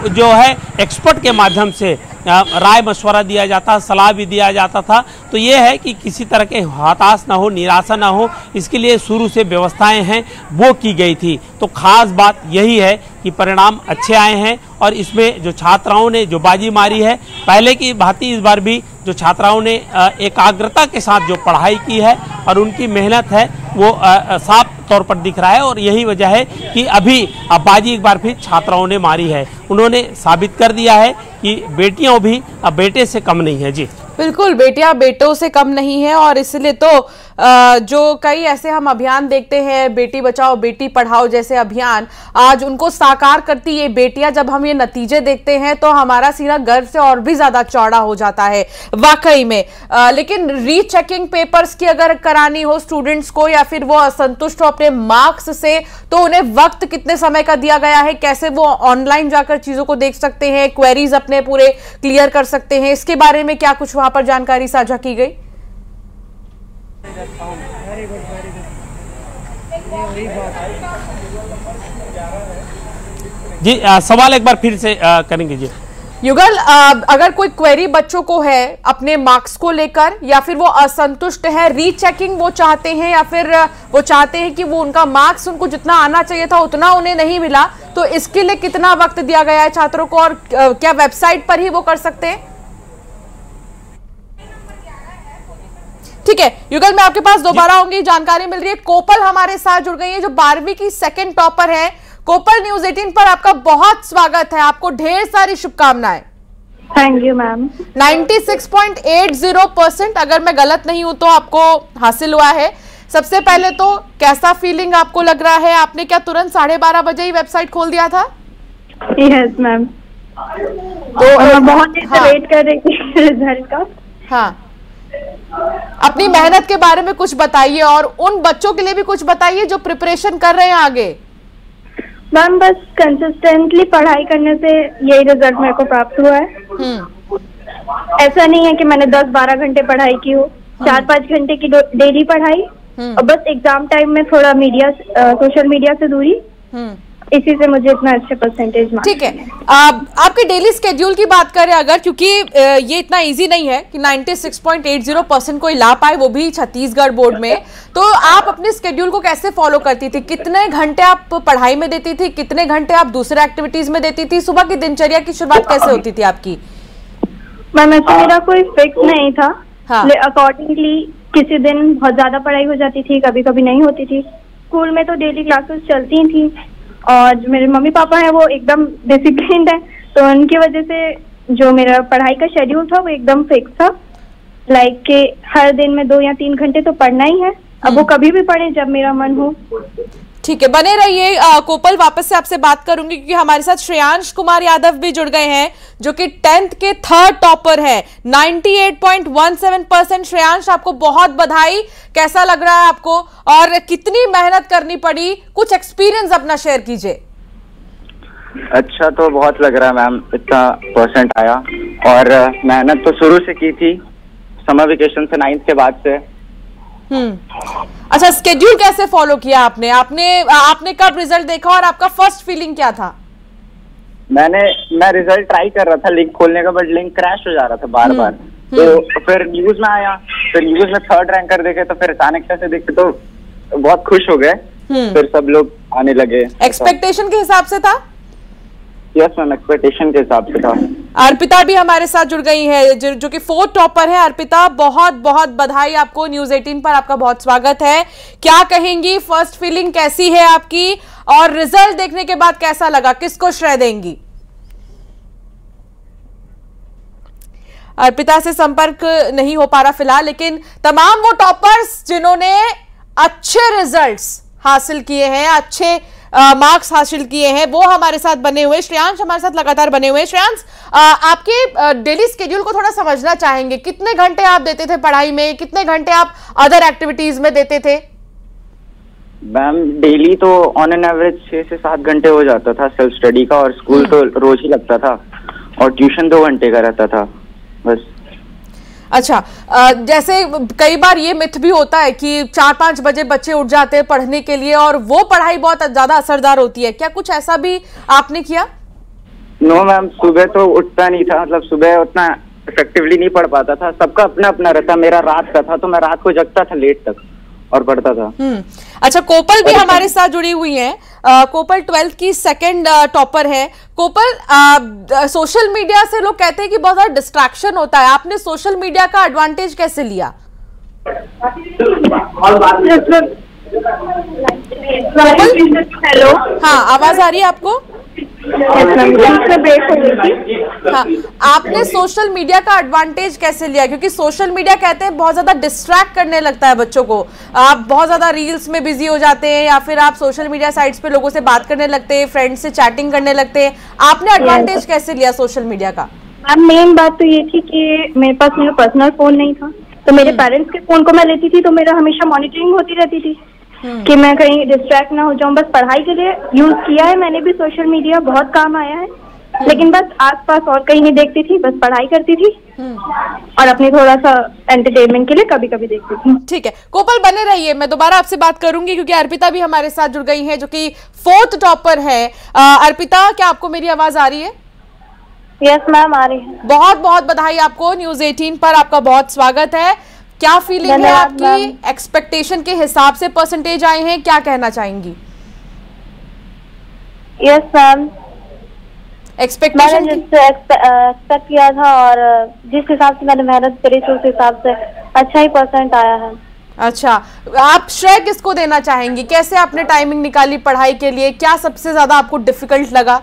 जो है एक्सपर्ट के माध्यम से राय मशवरा दिया जाता, सलाह भी दिया जाता था। तो ये है कि किसी तरह के हताश ना हो, निराशा ना हो, इसके लिए शुरू से व्यवस्थाएँ हैं, वो की गई थी। तो खास बात यही है कि परिणाम अच्छे आए हैं और इसमें जो छात्राओं ने जो बाजी मारी है, पहले की भांति इस बार भी जो छात्राओं ने एकाग्रता के साथ जो पढ़ाई की है और उनकी मेहनत है वो साफ़ तौर पर दिख रहा है और यही वजह है कि अभी अब्बाजी बाजी एक बार फिर छात्राओं ने मारी है। उन्होंने साबित कर दिया है कि बेटियाँ भी, अब बेटे से कम नहीं है। जी। बिल्कुल, बेटियाँ बेटों से कम नहीं है और इसलिए तो जो कई ऐसे हम अभियान देखते हैं बेटी बचाओ बेटी पढ़ाओ जैसे अभियान आज उनको साकार करती ये बेटियाँ जब हम ये नतीजे देखते हैं तो हमारा सीना गर्व से और भी ज़्यादा चौड़ा हो जाता है वाकई में। अ, लेकिन रीचेकिंग पेपर्स की अगर करानी हो स्टूडेंट्स को या फिर वो असंतुष्ट हो अपने मार्क्स से तो उन्हें वक्त कितने समय का दिया गया है कैसे वो ऑनलाइन जाकर चीज़ों को देख सकते हैं क्वेरीज अपने पूरे क्लियर कर सकते हैं इसके बारे में क्या कुछ वहाँ पर जानकारी साझा की गई? जी अ, सवाल एक बार फिर से अ, करेंगे जी। युगल अगर कोई क्वेरी बच्चों को है अपने मार्क्स को लेकर या फिर वो असंतुष्ट है रीचेकिंग वो चाहते हैं या फिर वो चाहते हैं कि वो उनका मार्क्स उनको जितना आना चाहिए था उतना उन्हें नहीं मिला तो इसके लिए कितना वक्त दिया गया है छात्रों को और क्या वेबसाइट पर ही वो कर सकते हैं? ठीक है युगल मैं आपके पास दोबारा आऊँगी जानकारी मिल रही है। कोपल हमारे साथ जुड़ गई है जो बारहवीं की सेकंड टॉपर है। कोपल न्यूज़ 18 पर आपका बहुत स्वागत है आपको ढेर सारी शुभकामनाएँ। थैंक यू मैम 96.80 परसेंट अगर मैं गलत नहीं हूँ तो आपको हासिल हुआ है। सबसे पहले तो कैसा फीलिंग आपको लग रहा है? आपने क्या तुरंत साढ़े बारह बजे ही वेबसाइट खोल दिया था? यस मैम तो मैं बहुत देर से हाँ। वेट कर रही थी [LAUGHS] रिज़ल्ट का। हाँ। अपनी मेहनत के बारे में कुछ बताइए और उन बच्चों के लिए भी कुछ बताइए जो प्रिपरेशन कर रहे हैं आगे। मैम बस कंसिस्टेंटली पढ़ाई करने से यही रिज़ल्ट मेरे को प्राप्त हुआ है। हम्म। ऐसा नहीं है कि मैंने 10-12 घंटे पढ़ाई की हो चार पाँच घंटे की डेली पढ़ाई हम्म। और बस एग्ज़ाम टाइम में थोड़ा मीडिया सोशल मीडिया से दूरी। हम्म। इसी से मुझे इतना अच्छे परसेंटेज ठीक है। आप आपके डेली स्केड्यूल की बात करें अगर क्योंकि ये इतना इजी नहीं है कि 96.80 परसेंट कोई ला पाए वो भी छत्तीसगढ़ बोर्ड में। तो आप अपने स्केड्यूल को कैसे फॉलो करती थी? कितने घंटे आप पढ़ाई में देती थी? कितने घंटे आप दूसरे एक्टिविटीज़ में देती थी? सुबह की दिनचर्या की शुरुआत कैसे होती थी आपकी? मैम ऐसे मेरा कोई फिक्स नहीं था। हाँ। अकॉर्डिंगली किसी दिन बहुत ज़्यादा पढ़ाई हो जाती थी कभी कभी नहीं होती थी। स्कूल में तो डेली क्लासेस चलती थी। और जो मेरे मम्मी पापा हैं वो एकदम डिसिप्लिन है। तो उनकी वजह से जो मेरा पढ़ाई का शेड्यूल था वो एकदम फिक्स था। लाइक के हर दिन में दो या तीन घंटे तो पढ़ना ही है। अब वो कभी भी पढ़े जब मेरा मन हो। ठीक है, बने रहिए। कोपल, वापस से आपसे बात करूँगी क्योंकि हमारे साथ श्रेयांश कुमार यादव भी जुड़ गए हैं, जो कि टेंथ के थर्ड टॉपर है। 98.17 परसेंट श्रेयांश, आपको बहुत बधाई। कैसा लग रहा है आपको? और कितनी मेहनत करनी पड़ी? कुछ एक्सपीरियंस अपना शेयर कीजिए। अच्छा तो बहुत लग रहा है मैम, इतना परसेंट आया। और मेहनत तो शुरू से की थी समर वेकेशन से नाइन्थ के बाद से। अच्छा स्केड्यूल कैसे फॉलो किया आपने? आपने आपने कब रिज़ल्ट देखा और आपका फ़र्स्ट फीलिंग क्या था? मैंने मैं रिज़ल्ट ट्राई कर रहा था लिंक खोलने का बट लिंक क्रैश हो जा रहा था बार बार तो फिर न्यूज़ में आया फिर न्यूज़ में थर्ड रैंकर देखे तो फिर अचानक से देखे तो बहुत खुश हो गए। हम्म। फिर सब लोग आने लगे। एक्सपेक्टेशन के हिसाब से था? यस मैम एक्सपेक्टेशन के हिसाब से था। अर्पिता भी हमारे साथ जुड़ गई है जो, कि फोर्थ टॉपर है। अर्पिता बहुत बहुत बधाई आपको न्यूज़ 18 पर आपका बहुत स्वागत है। क्या कहेंगी? फ़र्स्ट फीलिंग कैसी है आपकी? और रिज़ल्ट देखने के बाद कैसा लगा? किसको श्रेय देंगी? अर्पिता से संपर्क नहीं हो पा रहा फ़िलहाल लेकिन तमाम वो टॉपर्स जिन्होंने अच्छे रिजल्ट्स हासिल किए हैं अच्छे मार्क्स हासिल किए हैं वो हमारे साथ बने हुए श्रेयांश हमारे साथ लगातार बने हुए श्रेयांश आपके डेली स्केड्यूल को थोड़ा समझना चाहेंगे। कितने घंटे आप देते थे पढ़ाई में? कितने घंटे आप अदर एक्टिविटीज़ में देते थे? मैम डेली तो ऑन एन एवरेज छह से सात घंटे हो जाता था सेल्फ स्टडी का और स्कूल तो रोज ही लगता था और ट्यूशन दो घंटे का रहता था। बस। अच्छा जैसे कई बार ये मिथ भी होता है कि चार पाँच बजे बच्चे उठ जाते हैं पढ़ने के लिए और वो पढ़ाई बहुत ज़्यादा असरदार होती है। क्या कुछ ऐसा भी आपने किया? नो मैम सुबह तो उठता नहीं था मतलब सुबह उतना इफेक्टिवली नहीं पढ़ पाता था। सबका अपना अपना रहता, मेरा रात का था तो मैं रात को जगता था लेट तक। और पढ़ता था। हम्म, अच्छा कोपल भी हमारे साथ जुड़ी हुई है। कोपल ट्वेल्थ की सेकंड टॉपर है। कोपल सोशल मीडिया से लोग कहते हैं कि बहुत ज़्यादा डिस्ट्रैक्शन होता है। आपने सोशल मीडिया का एडवांटेज कैसे लिया? हेलो हाँ आवाज़ आ रही है आपको? हाँ आपने सोशल मीडिया का एडवांटेज कैसे लिया? क्योंकि सोशल मीडिया कहते हैं बहुत ज़्यादा डिस्ट्रैक्ट करने लगता है बच्चों को। आप बहुत ज़्यादा रील्स में बिज़ी हो जाते हैं या फिर आप सोशल मीडिया साइट्स पे लोगों से बात करने लगते हैं फ्रेंड से चैटिंग करने लगते हैं। आपने एडवांटेज कैसे लिया सोशल मीडिया का? मैम मेन बात तो ये थी कि मेरे पास मेरा पर्सनल फ़ोन नहीं था। तो मेरे पेरेंट्स हम्म। के फ़ोन को मैं लेती थी तो मेरा हमेशा मॉनिटरिंग होती रहती थी। कि मैं कहीं डिस्ट्रैक्ट ना हो जाऊँ। बस पढ़ाई के लिए यूज़ किया है मैंने भी सोशल मीडिया बहुत काम आया है। हम्म। लेकिन बस आसपास और कहीं नहीं देखती थी बस पढ़ाई करती थी। हम्म। और अपने थोड़ा सा एंटरटेनमेंट के लिए कभी कभी देखती थी। ठीक है कोपल बने रहिए। मैं दोबारा आपसे बात करूँगी क्योंकि अर्पिता भी हमारे साथ जुड़ गई है जो कि फोर्थ टॉपर है। अर्पिता क्या आपको मेरी आवाज़ आ रही है? यस मैम आ रही है। बहुत बहुत बधाई आपको न्यूज़ एटीन पर आपका बहुत स्वागत है। क्या फीलिंग है आपकी एक्सपेक्टेशन के हिसाब से परसेंटेज आए हैं? क्या कहना चाहेंगी? यस मैम एक्सपेक्टेशन एक्सपेक्ट किया था और जिस हिसाब से मैंने मेहनत करी थी उस हिसाब से अच्छा ही परसेंट आया है। अच्छा आप श्रेय किसको देना चाहेंगी? कैसे आपने टाइमिंग निकाली पढ़ाई के लिए? क्या सबसे ज़्यादा आपको डिफ़िकल्ट लगा?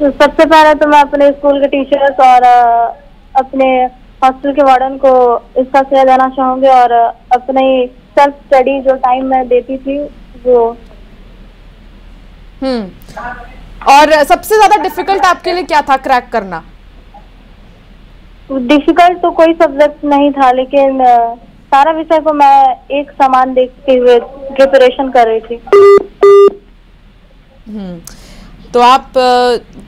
सबसे पहले तो मैं अपने स्कूल के टीचर्स और अपने हॉस्टल के वार्डन को इसका श्रेय देना चाहूँगी और अपने सेल्फ स्टडी जो टाइम मैं देती थी वो हम्म। और सबसे ज़्यादा डिफ़िकल्ट आपके लिए क्या था क्रैक करना? डिफ़िकल्ट तो कोई सब्जेक्ट नहीं था लेकिन सारा विषय को मैं एक समान देखते हुए प्रिपरेशन कर रही थी। हम्म। तो आप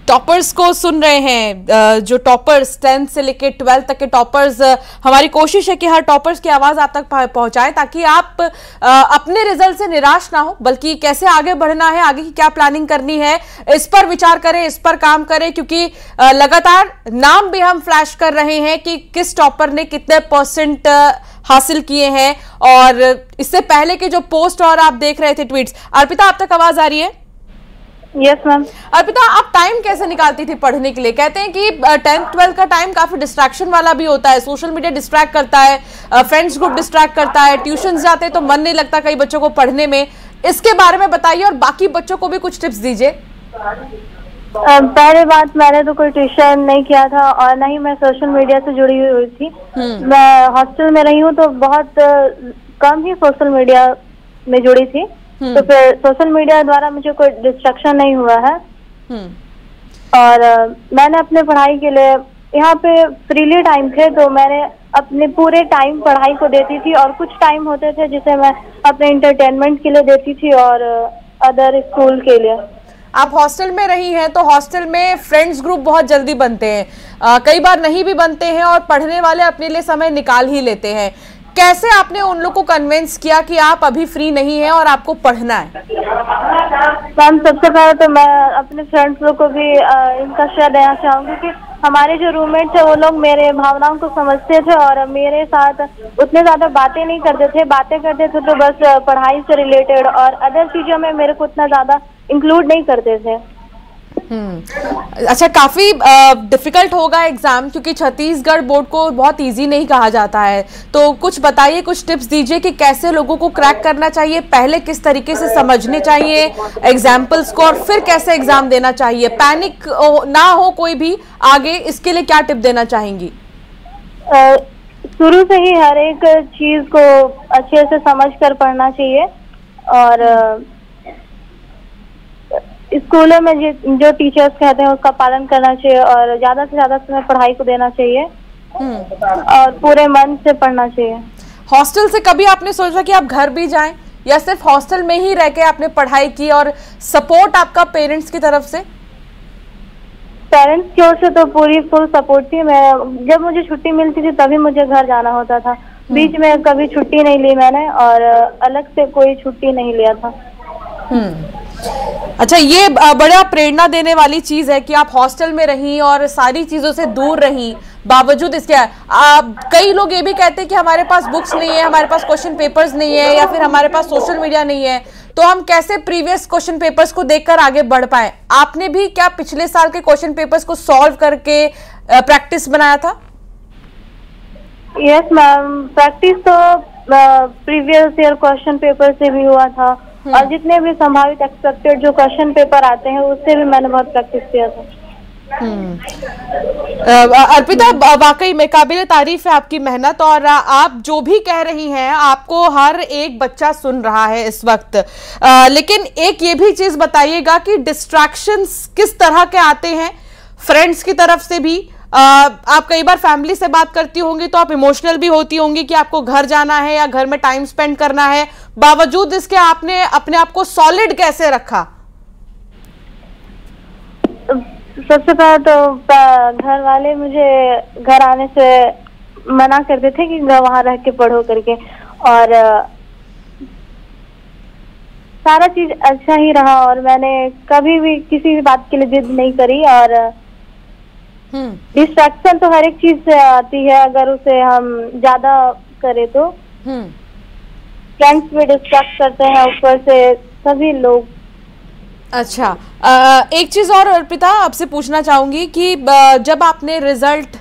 टॉपर्स को सुन रहे हैं जो टॉपर्स टेंथ से लेकर ट्वेल्थ तक के टॉपर्स हमारी कोशिश है कि हर टॉपर्स की आवाज़ आप तक पहुंचाएँ ताकि आप अपने रिज़ल्ट से निराश ना हो, बल्कि कैसे आगे बढ़ना है, आगे की क्या प्लानिंग करनी है, इस पर विचार करें, इस पर काम करें, क्योंकि लगातार नाम भी हम फ्लैश कर रहे हैं कि किस टॉपर ने कितने परसेंट हासिल किए हैं, और इससे पहले के जो पोस्ट और आप देख रहे थे ट्वीट्स अर्पिता, आप तक आवाज़ आ रही है? यस मैम अर्पिता आप टाइम कैसे निकालती थी पढ़ने के लिए? कहते हैं कि टेंथ ट्वेल्थ का टाइम काफ़ी डिस्ट्रैक्शन वाला भी होता है। सोशल मीडिया डिस्ट्रैक्ट करता है फ्रेंड्स ग्रुप डिस्ट्रैक्ट करता है ट्यूशन जाते हैं तो मन नहीं लगता कई बच्चों को पढ़ने में। इसके बारे में बताइए और बाकी बच्चों को भी कुछ टिप्स दीजिए। पहले बात मैंने तो कोई ट्यूशन नहीं किया था और न ही मैं सोशल मीडिया से जुड़ी हुई हुई थी। हम्म। मैं हॉस्टल में रही हूँ तो बहुत कम ही सोशल मीडिया में जुड़ी थी। तो फिर सोशल मीडिया द्वारा मुझे कोई डिस्ट्रक्शन नहीं हुआ है। हम्म। और मैंने अपने पढ़ाई के लिए यहाँ पे फ्रीली टाइम थे तो मैंने अपने पूरे टाइम पढ़ाई को देती थी और कुछ टाइम होते थे जिसे मैं अपने इंटरटेनमेंट के लिए देती थी और अदर स्कूल के लिए। आप हॉस्टल में रही हैं तो हॉस्टल में फ्रेंड्स ग्रुप बहुत जल्दी बनते हैं। आ, कई बार नहीं भी बनते हैं और पढ़ने वाले अपने लिए समय निकाल ही लेते हैं। कैसे आपने उन लोग को कन्विंस किया कि आप अभी फ्री नहीं है और आपको पढ़ना है? मैम, सबसे पहले तो मैं अपने फ्रेंड्स लोग को भी इनका शेयर देना चाहूँगी कि हमारे जो रूममेट थे वो लोग मेरे भावनाओं को समझते थे और मेरे साथ उतने ज़्यादा बातें नहीं करते थे। बातें करते थे तो बस पढ़ाई से रिलेटेड और अदर चीज़ों में मेरे को उतना ज़्यादा इंक्लूड नहीं करते थे। अच्छा काफ़ी डिफ़िकल्ट होगा एग्ज़ाम क्योंकि छत्तीसगढ़ बोर्ड को बहुत इजी नहीं कहा जाता है। तो कुछ बताइए, कुछ टिप्स दीजिए कि कैसे लोगों को क्रैक करना चाहिए, पहले किस तरीके से समझने चाहिए एग्जाम्पल्स को और फिर कैसे एग्ज़ाम देना चाहिए। पैनिक ना हो कोई भी, आगे इसके लिए क्या टिप देना चाहेंगी? शुरू से ही हर एक चीज़ को अच्छे से समझ कर पढ़ना चाहिए और स्कूलों में जो टीचर्स कहते हैं उसका पालन करना चाहिए और ज़्यादा से ज़्यादा समय पढ़ाई को देना चाहिए। और पूरे मन से पढ़ना चाहिए। हॉस्टल से कभी आपने सोचा कि आप घर भी जाएँ या सिर्फ़ हॉस्टल में ही रह के आपने पढ़ाई की और सपोर्ट आपका पेरेंट्स की तरफ़ से? पेरेंट्स की ओर से तो पूरी फुल सपोर्ट थी। मैं जब मुझे छुट्टी मिलती थी तभी मुझे घर जाना होता था। बीच में कभी छुट्टी नहीं ली मैंने और अलग से कोई छुट्टी नहीं लिया था। अच्छा ये बड़ा प्रेरणा देने वाली चीज़ है कि आप हॉस्टल में रहीं और सारी चीज़ों से दूर रहीं। बावजूद इसके आप कई लोग ये भी कहते हैं कि हमारे पास बुक्स नहीं है, हमारे पास क्वेश्चन पेपर्स नहीं है या फिर हमारे पास सोशल मीडिया नहीं है। तो हम कैसे प्रीवियस क्वेश्चन पेपर्स को देखकर आगे बढ़ पाए? आपने भी क्या पिछले साल के क्वेश्चन पेपर्स को सॉल्व करके प्रैक्टिस बनाया था? यस मैम प्रैक्टिस तो प्रीवियस ईयर क्वेश्चन पेपर से भी हुआ था। और जितने भी संभावित एक्सपेक्टेड जो क्वेश्चन पेपर आते हैं उससे भी मैंने बहुत प्रैक्टिस किया था। अर्पिता वाकई में काबिल तारीफ़ है आपकी मेहनत और आप जो भी कह रही हैं आपको हर एक बच्चा सुन रहा है इस वक्त। अ, लेकिन एक ये भी चीज़ बताइएगा कि डिस्ट्रैक्शंस किस तरह के आते हैं फ्रेंड्स की तरफ़ से भी आप कई बार फैमिली से बात करती होंगी तो आप इमोशनल भी होती होंगी कि आपको घर जाना है या घर में टाइम स्पेंड करना है। बावजूद इसके आपने अपने आप को सॉलिड कैसे रखा? सबसे पहले तो घर वाले मुझे घर आने से मना करते थे कि वहाँ रह के पढ़ो करके। और सारा चीज़ अच्छा ही रहा और मैंने कभी भी किसी भी बात के लिए जिद नहीं करी और डिस्ट्रैक्शन तो हर एक चीज़ से आती है अगर उसे हम ज़्यादा करें तो। हम्म। फ्रेंड्स भी डिस्ट्रैक्ट करते हैं ऊपर से सभी लोग। अच्छा एक चीज़ और अर्पिता आपसे पूछना चाहूँगी कि जब आपने रिज़ल्ट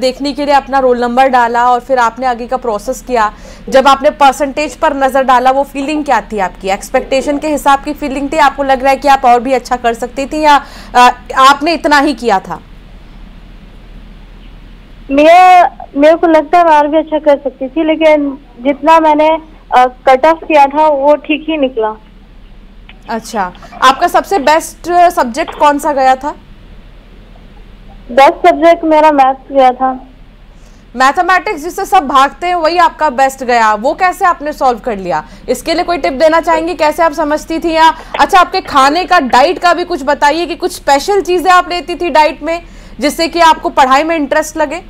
देखने के लिए अपना रोल नंबर डाला और फिर आपने आगे का प्रोसेस किया जब आपने परसेंटेज पर नज़र डाला वो फीलिंग क्या थी आपकी? एक्सपेक्टेशन के हिसाब की फीलिंग थी? आपको लग रहा है कि आप और भी अच्छा कर सकती थी या आपने इतना ही किया था? मेरा मेरे को लगता है मैं और भी अच्छा कर सकती थी लेकिन जितना मैंने कट ऑफ़ किया था वो ठीक ही निकला। अच्छा। आपका सबसे बेस्ट सब्जेक्ट कौन सा गया था? बेस्ट सब्जेक्ट मेरा मैथ्स गया था। मैथमेटिक्स जिससे सब भागते हैं वही आपका बेस्ट गया। वो कैसे आपने सॉल्व कर लिया? इसके लिए कोई टिप देना चाहेंगे? कैसे आप समझती थी? या अच्छा आपके खाने का डाइट का भी कुछ बताइए कि कुछ स्पेशल चीज़ें आप लेती थी डाइट में जिससे कि आपको पढ़ाई में इंटरेस्ट लगे?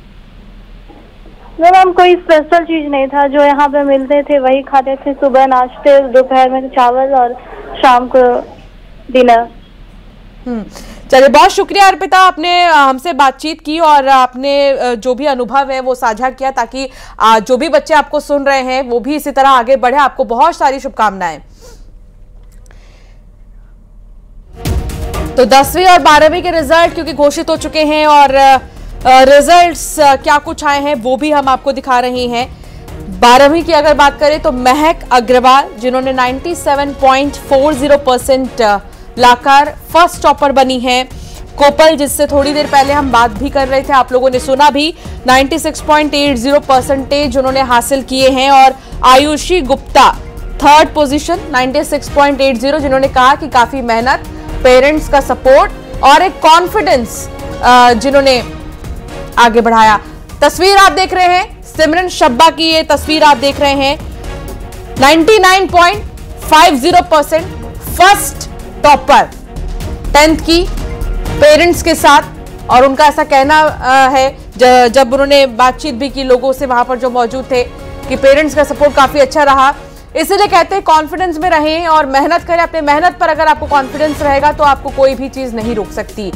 नहीं मैम कोई स्पेशल चीज़ नहीं था जो यहाँ पे मिलते थे वही खाते थे। सुबह नाश्ते दोपहर में चावल और शाम को डिनर हम्म, चलिए बहुत शुक्रिया अर्पिता आपने हमसे बातचीत की और आपने जो भी अनुभव है वो साझा किया ताकि जो भी बच्चे आपको सुन रहे हैं वो भी इसी तरह आगे बढ़े। आपको बहुत सारी शुभकामनाएँ। तो दसवीं और बारहवीं के रिज़ल्ट क्योंकि घोषित हो चुके हैं और रिजल्ट्स क्या कुछ आए हैं, वो भी हम आपको दिखा रहे हैं। बारहवीं की अगर बात करें तो महक अग्रवाल, जिन्होंने 97.40 परसेंट लाकर फ़र्स्ट टॉपर बनी है। कोपल, जिससे थोड़ी देर पहले हम बात भी कर रहे थे, आप लोगों ने सुना भी 96.80 परसेंटेज उन्होंने हासिल किए हैं और आयुषी गुप्ता थर्ड पोजीशन 96.80 जिन्होंने कहा कि काफ़ी मेहनत पेरेंट्स का सपोर्ट और एक कॉन्फिडेंस जिन्होंने आगे बढ़ाया। तस्वीर आप देख रहे हैं, सिमरन शब्बा की ये तस्वीर आप देख रहे हैं। 99.50 परसेंट फ़र्स्ट टॉपर टेंथ की पेरेंट्स के साथ। और उनका ऐसा कहना है जब उन्होंने बातचीत भी की, लोगों से वहाँ पर जो मौजूद थे, कि पेरेंट्स का सपोर्ट काफ़ी अच्छा रहा। इसीलिए कहते हैं कॉन्फिडेंस में रहें और मेहनत करें। अपने मेहनत पर अगर आपको कॉन्फिडेंस रहेगा तो आपको कोई भी चीज़ नहीं रोक सकती।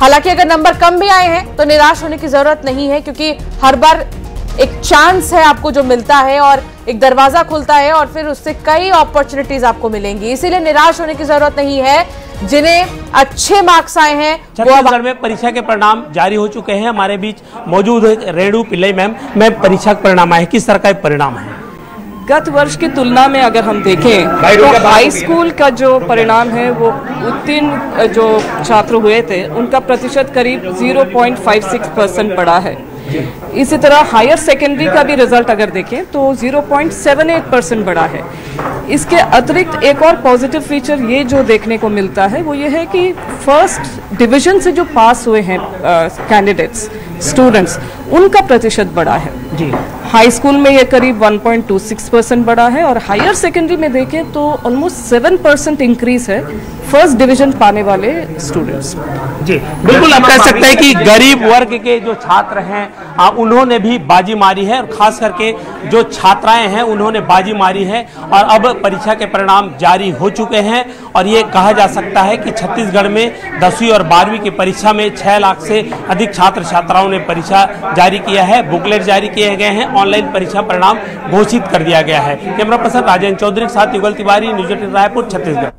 हालाँकि अगर नंबर कम भी आए हैं तो निराश होने की ज़रूरत नहीं है, क्योंकि हर बार एक चांस है आपको जो मिलता है और एक दरवाज़ा खुलता है और फिर उससे कई अपॉर्चुनिटीज़ आपको मिलेंगी। इसीलिए निराश होने की ज़रूरत नहीं है। जिन्हें अच्छे मार्क्स आए हैं छत्तीसगढ़ में परीक्षा के परिणाम जारी हो चुके हैं। हमारे बीच मौजूद है रेणु पिल्लई मैम। मैम, परीक्षा परिणाम आए किस तरह का परिणाम है? गत वर्ष की तुलना में अगर हम देखें तो हाई स्कूल का जो परिणाम है वो उत्तीर्ण जो छात्र हुए थे उनका प्रतिशत करीब 0.56 परसेंट बढ़ा है। इसी तरह हायर सेकेंडरी का भी रिज़ल्ट अगर देखें तो 0.78 परसेंट बढ़ा है। इसके अतिरिक्त एक और पॉजिटिव फीचर ये जो देखने को मिलता है वो ये है कि फ़र्स्ट डिवीज़न से जो पास हुए हैं कैंडिडेट्स स्टूडेंट्स उनका प्रतिशत बढ़ा है। जी। हाई स्कूल में ये करीब 1.26 परसेंट बढ़ा है और हायर सेकेंडरी में देखें तो ऑलमोस्ट 7 परसेंट इंक्रीज है फ़र्स्ट डिवीज़न पाने वाले स्टूडेंट्स जी, बिल्कुल आप कह सकते हैं कि गरीब वर्ग के जो छात्र हैं उन्होंने भी बाजी मारी है और खास करके जो छात्राएँ हैं, उन्होंने बाजी मारी है और अब परीक्षा के परिणाम जारी हो चुके हैं और ये कहा जा सकता है कि छत्तीसगढ़ में दसवीं और बारहवीं की परीक्षा में छह लाख से अधिक छात्र छात्राओं ने परीक्षा जारी किया है, बुकलेट जारी किए गए हैं ऑनलाइन परीक्षा परिणाम घोषित कर दिया गया है। कैमरा पर्सन राजेंद्र चौधरी के साथ युगल तिवारी, न्यूज़ एटीन रायपुर, छत्तीसगढ़।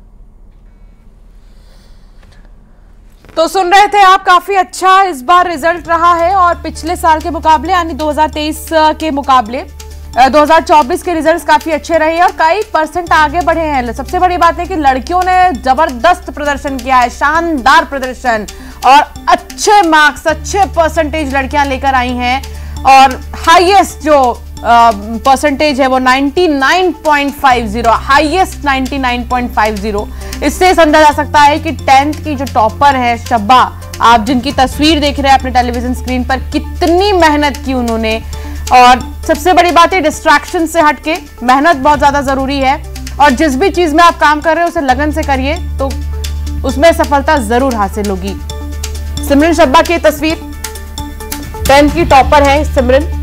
तो सुन रहे थे आप, काफ़ी अच्छा इस बार रिज़ल्ट रहा है और पिछले साल के मुकाबले, यानी 2023 के मुकाबले 2024 के रिजल्ट्स काफ़ी अच्छे रहे और कई परसेंट आगे बढ़े हैं। सबसे बड़ी बात है कि लड़कियों ने ज़बरदस्त प्रदर्शन किया है, शानदार प्रदर्शन और अच्छे मार्क्स, अच्छे परसेंटेज लड़कियाँ लेकर आई हैं। और हाईएस्ट जो परसेंटेज है वो 99.50 हाईएस्ट 99.50 इससे समझा जा सकता है कि टेंथ की जो टॉपर है, शब्बा, आप जिनकी तस्वीर देख रहे हैं अपने टेलीविज़न स्क्रीन पर, कितनी मेहनत की उन्होंने। और सबसे बड़ी बात है डिस्ट्रैक्शन से हटके मेहनत बहुत ज़्यादा ज़रूरी है। और जिस भी चीज़ में आप काम कर रहे हो, उसे लगन से करिए तो उसमें सफलता ज़रूर हासिल होगी। सिमरन शब्बा की तस्वीर। टेंथ की टॉपर है सिमरन।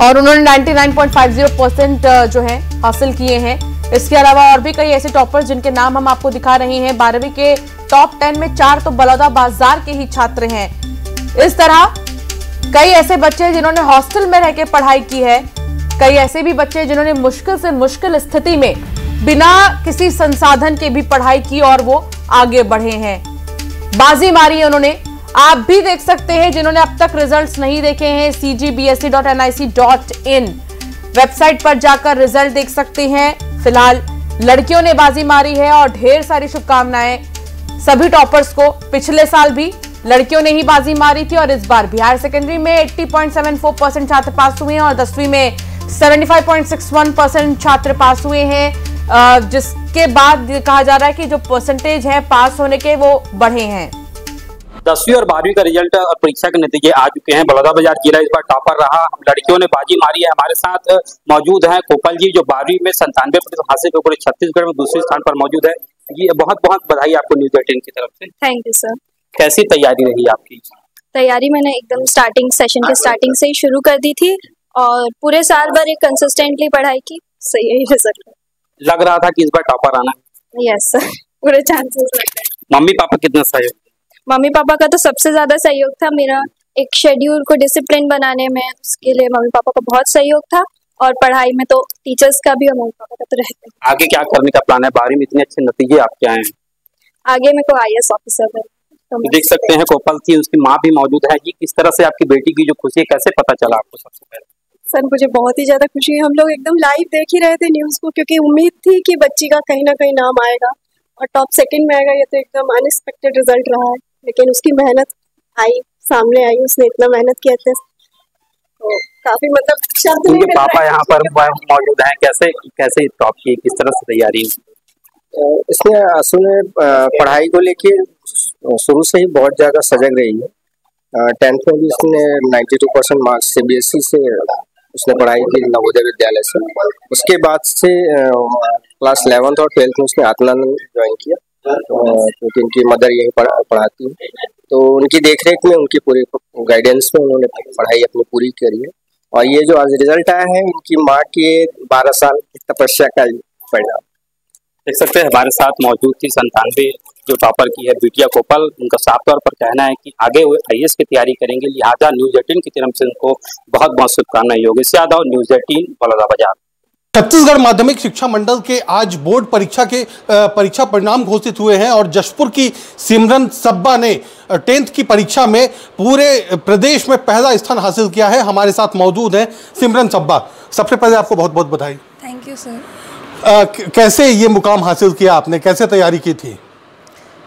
और उन्होंने 99.50 परसेंट जो है, हासिल किए हैं। इसके अलावा और भी कई ऐसे टॉपर्स जिनके नाम हम आपको दिखा रहे हैं। बारहवीं के टॉप टेन में चार तो बलौदा बाज़ार के ही छात्र हैं। इस तरह कई ऐसे बच्चे जिन्होंने हॉस्टल में रह के पढ़ाई की है, कई ऐसे भी बच्चे जिन्होंने मुश्किल से मुश्किल स्थिति में बिना किसी संसाधन के भी पढ़ाई की और वो आगे बढ़े हैं। बाजी मारी है उन्होंने आप भी देख सकते हैं, जिन्होंने अब तक रिजल्ट्स नहीं देखे हैं, cgbsc.nic.in वेबसाइट पर जाकर रिज़ल्ट देख सकते हैं। फ़िलहाल लड़कियों ने बाजी मारी है और ढेर सारी शुभकामनाएँ सभी टॉपर्स को। पिछले साल भी लड़कियों ने ही बाजी मारी थी और इस बार भी। हायर सेकेंडरी में 80.74 परसेंट छात्र पास हुए हैं और दसवीं में 75.61 परसेंट छात्र पास हुए हैं। जिसके बाद कहा जा रहा है कि जो परसेंटेज है पास होने के वो बढ़े हैं। दसवीं और बारहवीं का रिज़ल्ट और परीक्षा के नतीजे आ चुके हैं। बलौदा बाज़ार जिला इस बार टॉपर रहा। हम लड़कियों ने बाजी मारी है। हमारे साथ मौजूद है कोपल जी जो बारहवीं में संतानवे प्रतिशत हासिल कर पूरे छत्तीसगढ़ में दूसरे स्थान पर मौजूद है। ये बहुत बहुत बधाई आपको न्यूज़ एटीन की तरफ़ से। थैंक यू सर कैसी तैयारी रही आपकी? तैयारी मैंने एकदम स्टार्टिंग सेशन के स्टार्टिंग से ही शुरू कर दी थी और पूरे साल भर एक कंसिस्टेंटली पढ़ाई की। सही है रिज़ल्ट लग रहा था कि इस बार टॉपर आना यस सर पूरे चांसेस मम्मी पापा कितना सहयोग मम्मी पापा का तो सबसे ज़्यादा सहयोग था मेरा। एक शेड्यूल को डिसिप्लिन बनाने में उसके लिए मम्मी पापा का बहुत सहयोग था और पढ़ाई में तो टीचर्स का भी और मम्मी पापा का तो रहता है। आगे क्या करने का प्लान है? बारहवीं में इतने अच्छे नतीजे आपके आए हैं? आगे मेरे को आई ऑफिसर बनना तो देख सकते हैं कोपल थी उसकी माँ भी मौजूद है। कि किस तरह से आपकी बेटी की जो खुशी है कैसे पता चला आपको सबसे पहले? सर मुझे बहुत ही ज़्यादा खुशी है। हम लोग एकदम लाइव देख ही रहे थे न्यूज़ को क्योंकि उम्मीद थी कि बच्ची का कहीं ना कहीं नाम आएगा। और टॉप सेकंड में आएगा ये तो एकदम अनएक्सपेक्टेड रिज़ल्ट रहा है। लेकिन उसकी मेहनत आई सामने आई उसने इतना मेहनत किया था। तो काफ़ी मतलब शब्द नहीं उनके पापा यहाँ पर मौजूद हैं। कैसे कैसे टॉप की किस तरह से तैयारी इसमें आँसू ने पढ़ाई को लेके शुरू से ही बहुत ज़्यादा सजग रही है। टेंथ में भी उसने 92 परसेंट मार्क्स सीबीएसई से उसने पढ़ाई की नवोदय विद्यालय से। उसके बाद से क्लास 11th और ट्वेल्थ में उसने आत्मानंद ज्वाइन किया। क्योंकि उनकी मदर यही पढ़ा, पढ़ाती है। तो उनकी देखरेख में उनकी पूरी गाइडेंस में उन्होंने पढ़ाई अपनी पूरी करी है। और ये जो आज रिज़ल्ट आया है इनकी माँ के बारह साल की तपस्या का परिणाम। देख सकते हैं हमारे साथ मौजूद थी संतानवे जो टॉपर की है बिटिया कोपल उनका साफ़ तौर पर कहना है कि आगे वो आई की तैयारी करेंगे। लिहाजा न्यूज़ एटीन की तरफ़ से उनको बहुत बहुत शुभकामनाएँ योगेश यादव न्यूज़ एटीन बलौदाबाजार छत्तीसगढ़ माध्यमिक शिक्षा मंडल के आज बोर्ड परीक्षा के परीक्षा परिणाम घोषित हुए हैं और जशपुर की सिमरन सब्बा ने टेंथ की परीक्षा में पूरे प्रदेश में पहला स्थान हासिल किया है। हमारे साथ मौजूद हैं सिमरन सब्बा। सबसे पहले आपको बहुत बहुत बधाई थैंक यू सर कैसे ये मुकाम हासिल किया आपने? कैसे तैयारी की थी?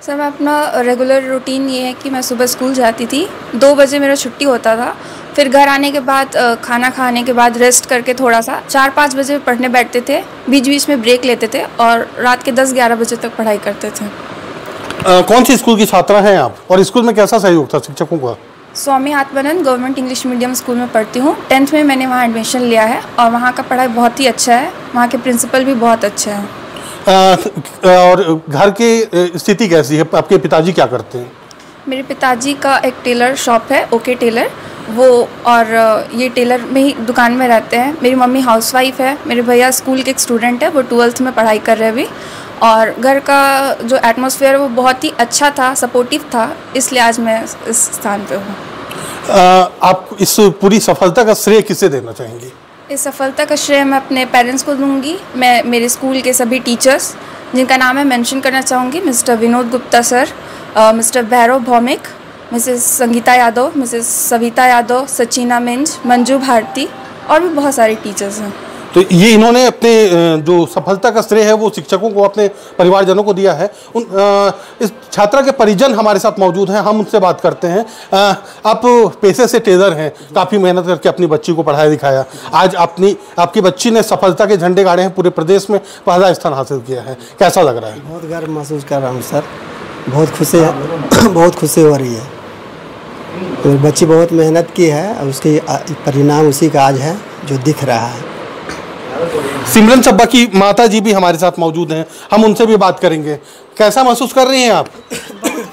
सर मैं अपना रेगुलर रूटीन ये है कि मैं सुबह स्कूल जाती थी। दो बजे मेरा छुट्टी होता था। फिर घर आने के बाद खाना खाने के बाद रेस्ट करके थोड़ा सा चार पाँच बजे पढ़ने बैठते थे। बीच बीच में ब्रेक लेते थे और रात के दस ग्यारह बजे तक पढ़ाई करते थे। अ, कौन सी स्कूल की छात्रा हैं आप? और स्कूल में कैसा सहयोग था शिक्षकों का? Swami Atmanand government English medium school में पढ़ती हूँ। टेंथ में मैंने वहाँ एडमिशन लिया है और वहाँ का पढ़ाई बहुत ही अच्छा है। वहाँ के प्रिंसिपल भी बहुत अच्छे हैं। और घर की स्थिति कैसी है? आपके पिताजी क्या करते हैं? मेरे पिताजी का एक टेलर शॉप है ओके टेलर। वो और ये टेलर में ही दुकान में रहते हैं। मेरी मम्मी हाउसवाइफ है मेरे भैया स्कूल के एक स्टूडेंट है वो ट्वेल्थ में पढ़ाई कर रहे हैं अभी। और घर का जो एटमॉस्फेयर है वो बहुत ही अच्छा था सपोर्टिव था इसलिए आज मैं इस स्थान पे हूँ। आप इस पूरी सफलता का श्रेय किसे देना चाहेंगे? इस सफलता का श्रेय मैं अपने पेरेंट्स को दूँगी। मैं, मेरे स्कूल के सभी टीचर्स जिनका नाम मैं मेंशन करना चाहूँगी Mr Vinod Gupta sir Mr Bhairav Bhowmik Mrs Sangeeta Yadav Mrs Savita Yadav, Sachina Minj, Manju Bharati, और भी बहुत सारे टीचर्स हैं। तो ये इन्होंने अपने जो सफलता का श्रेय है, वो शिक्षकों को, अपने परिवारजनों को दिया है। उन इस छात्रा के परिजन हमारे साथ मौजूद हैं, हम उनसे बात करते हैं। आप पेशे से टेलर हैं, काफ़ी मेहनत करके अपनी बच्ची को पढ़ाया, दिखाया। आज अपनी, आपकी बच्ची ने सफलता के झंडे गाड़े हैं, पूरे प्रदेश में पहला स्थान हासिल किया है। कैसा लग रहा है? बहुत गर्व महसूस कर रहा हूँ, सर। बहुत खुशी [CLEARS THROAT] बहुत खुशी हो रही है। तो बच्ची बहुत मेहनत की है, और उसकी परिणाम उसी का आज है, जो दिख रहा है। सिमरन चब्बा की माता जी भी हमारे साथ मौजूद हैं। हम उनसे भी बात करेंगे। कैसा महसूस कर रही हैं आप?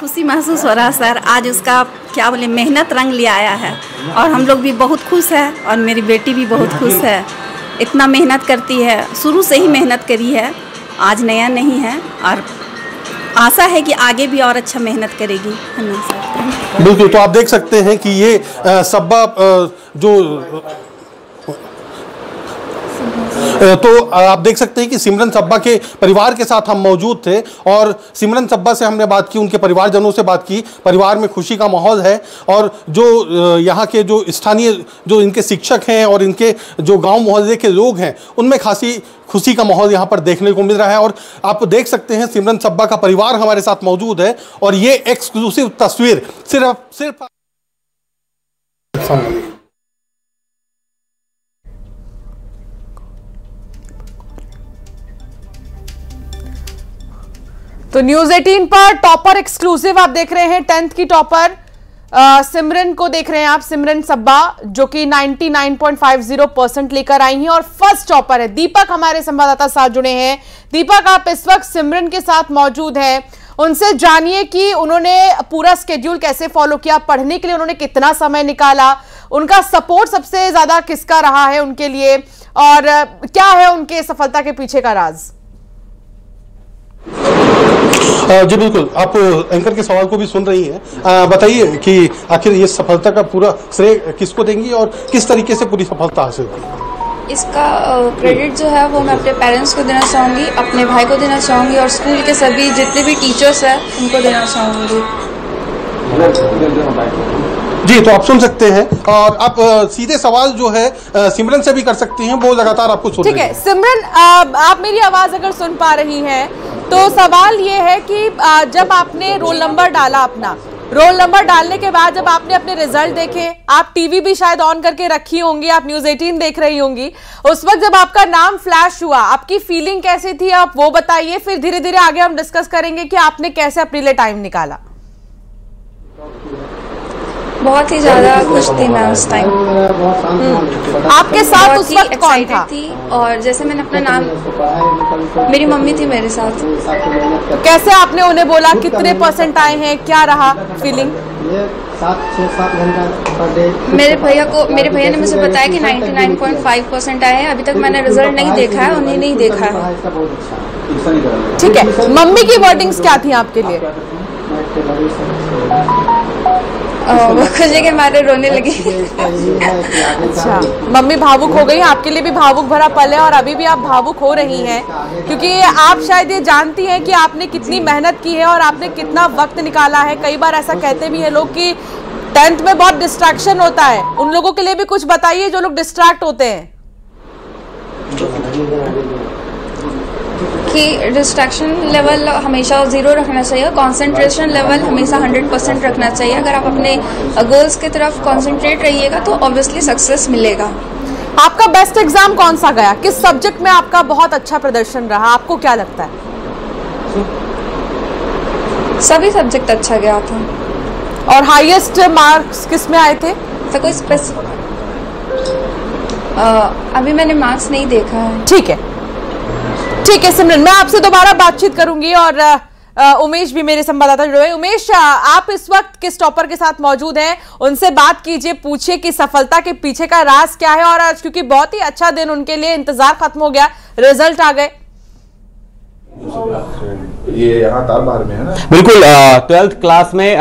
खुशी महसूस हो रहा है सर। आज उसका क्या बोले मेहनत रंग ले आया है। और हम लोग भी बहुत खुश है और मेरी बेटी भी बहुत खुश है। इतना मेहनत करती है। शुरू से ही मेहनत करी है। आज नया नहीं है और आशा है कि आगे भी और अच्छा मेहनत करेगी। बिल्कुल तो आप देख सकते हैं कि ये सब्बा जो तो आप देख सकते हैं कि सिमरन सब्बा के परिवार के साथ हम मौजूद थे और सिमरन सब्बा से हमने बात की, उनके परिवारजनों से बात की, परिवार में खुशी का माहौल है और जो यहाँ के जो स्थानीय, जो इनके शिक्षक हैं और इनके जो गाँव मोहल्ले के लोग हैं, उनमें खासी खुशी का माहौल यहाँ पर देखने को मिल रहा है और आप देख सकते हैं सिमरन सब्बा का परिवार हमारे साथ मौजूद है और ये एक्सक्लूसिव तस्वीर सिर्फ़ सिर्फ़ तो न्यूज़ 18 पर टॉपर एक्सक्लूसिव आप देख रहे हैं, टेंथ की टॉपर सिमरन को देख रहे हैं आप, सिमरन सब्बा, जो कि 99.50 परसेंट लेकर आई हैं और फ़र्स्ट टॉपर है। दीपक हमारे संवाददाता साथ जुड़े हैं। दीपक, आप इस वक्त सिमरन के साथ मौजूद हैं। उनसे जानिए कि उन्होंने पूरा स्केड्यूल कैसे फॉलो किया, पढ़ने के लिए उन्होंने कितना समय निकाला, उनका सपोर्ट सबसे ज़्यादा किसका रहा है उनके लिए, और क्या है उनके सफलता के पीछे का राज? जी, बिल्कुल। आप एंकर के सवाल को भी सुन रही हैं। बताइए कि आखिर ये सफलता का पूरा श्रेय किसको देंगी और किस तरीके से पूरी सफलता हासिल होगी? इसका क्रेडिट जो है वो मैं अपने पेरेंट्स को देना चाहूँगी, अपने भाई को देना चाहूँगी और स्कूल के सभी जितने भी टीचर्स हैं, उनको देना चाहूँगी। जी तो आप सुन सकते हैं और आप सीधे सवाल जो है सिमरन से भी कर सकती हैं वो लगातार आपको सुन ठीक है सिमरन आप मेरी आवाज़ अगर सुन पा रही हैं तो सवाल ये है कि जब आपने रोल नंबर डाला अपना रोल नंबर डालने के बाद जब आपने अपने रिज़ल्ट देखे आप टीवी भी शायद ऑन करके रखी होंगी आप न्यूज़ 18 देख रही होंगी उस वक्त जब आपका नाम फ्लैश हुआ आपकी फीलिंग कैसी थी आप वो बताइए फिर धीरे धीरे आगे हम डिस्कस करेंगे कि आपने कैसे अपने लिए टाइम निकाला। बहुत ही ज़्यादा खुश थी मैं उस टाइम आपके साथ उस वक्त कौन था? थी और जैसे मैंने अपना नाम मेरी मम्मी थी मेरे साथ। कैसे आपने उन्हें बोला? कितने परसेंट आए हैं? क्या रहा फीलिंग मेरे भैया को मेरे भैया ने मुझे बताया कि 99.5 परसेंट आए हैं। अभी तक मैंने रिज़ल्ट नहीं देखा है उन्हें नहीं देखा है। ठीक है। मम्मी की वर्डिंग्स क्या थी आपके लिए? [LAUGHS] वो खुशी के मारे रोने लगी। [LAUGHS] अच्छा मम्मी भावुक हो गई आपके लिए भी भावुक भरा पल है और अभी भी आप भावुक हो रही हैं। क्योंकि आप शायद ये जानती हैं कि आपने कितनी मेहनत की है और आपने कितना वक्त निकाला है। कई बार ऐसा कहते भी हैं लोग कि टेंथ में बहुत डिस्ट्रैक्शन होता है। उन लोगों के लिए भी कुछ बताइए जो लोग डिस्ट्रैक्ट होते हैं। कि डिस्ट्रैक्शन लेवल हमेशा ज़ीरो रखना चाहिए कंसंट्रेशन लेवल हमेशा 100 परसेंट रखना चाहिए। अगर आप अपने गोल्स की तरफ़ कंसंट्रेट रहिएगा तो ऑब्वियसली सक्सेस मिलेगा। आपका बेस्ट एग्ज़ाम कौन सा गया? किस सब्जेक्ट में आपका बहुत अच्छा प्रदर्शन रहा? आपको क्या लगता है? सभी सब्जेक्ट अच्छा गया था। और हाईएस्ट मार्क्स किसमें आए थे? तो कोई स्पेसिफिक अभी मैंने मार्क्स नहीं देखा है। ठीक है। ठीक है सिमरन मैं आपसे दोबारा बातचीत करूँगी और अ, उमेश भी मेरे संवाददाता जुड़े हुए उमेश आप इस वक्त किस टॉपर के साथ मौजूद हैं? उनसे बात कीजिए पूछिए कि सफलता के पीछे का राज क्या है और आज क्योंकि बहुत ही अच्छा दिन उनके लिए इंतज़ार खत्म हो गया रिज़ल्ट आ गए। ये यहाँ तार में है ना? बिल्कुल ट्वेल्थ क्लास में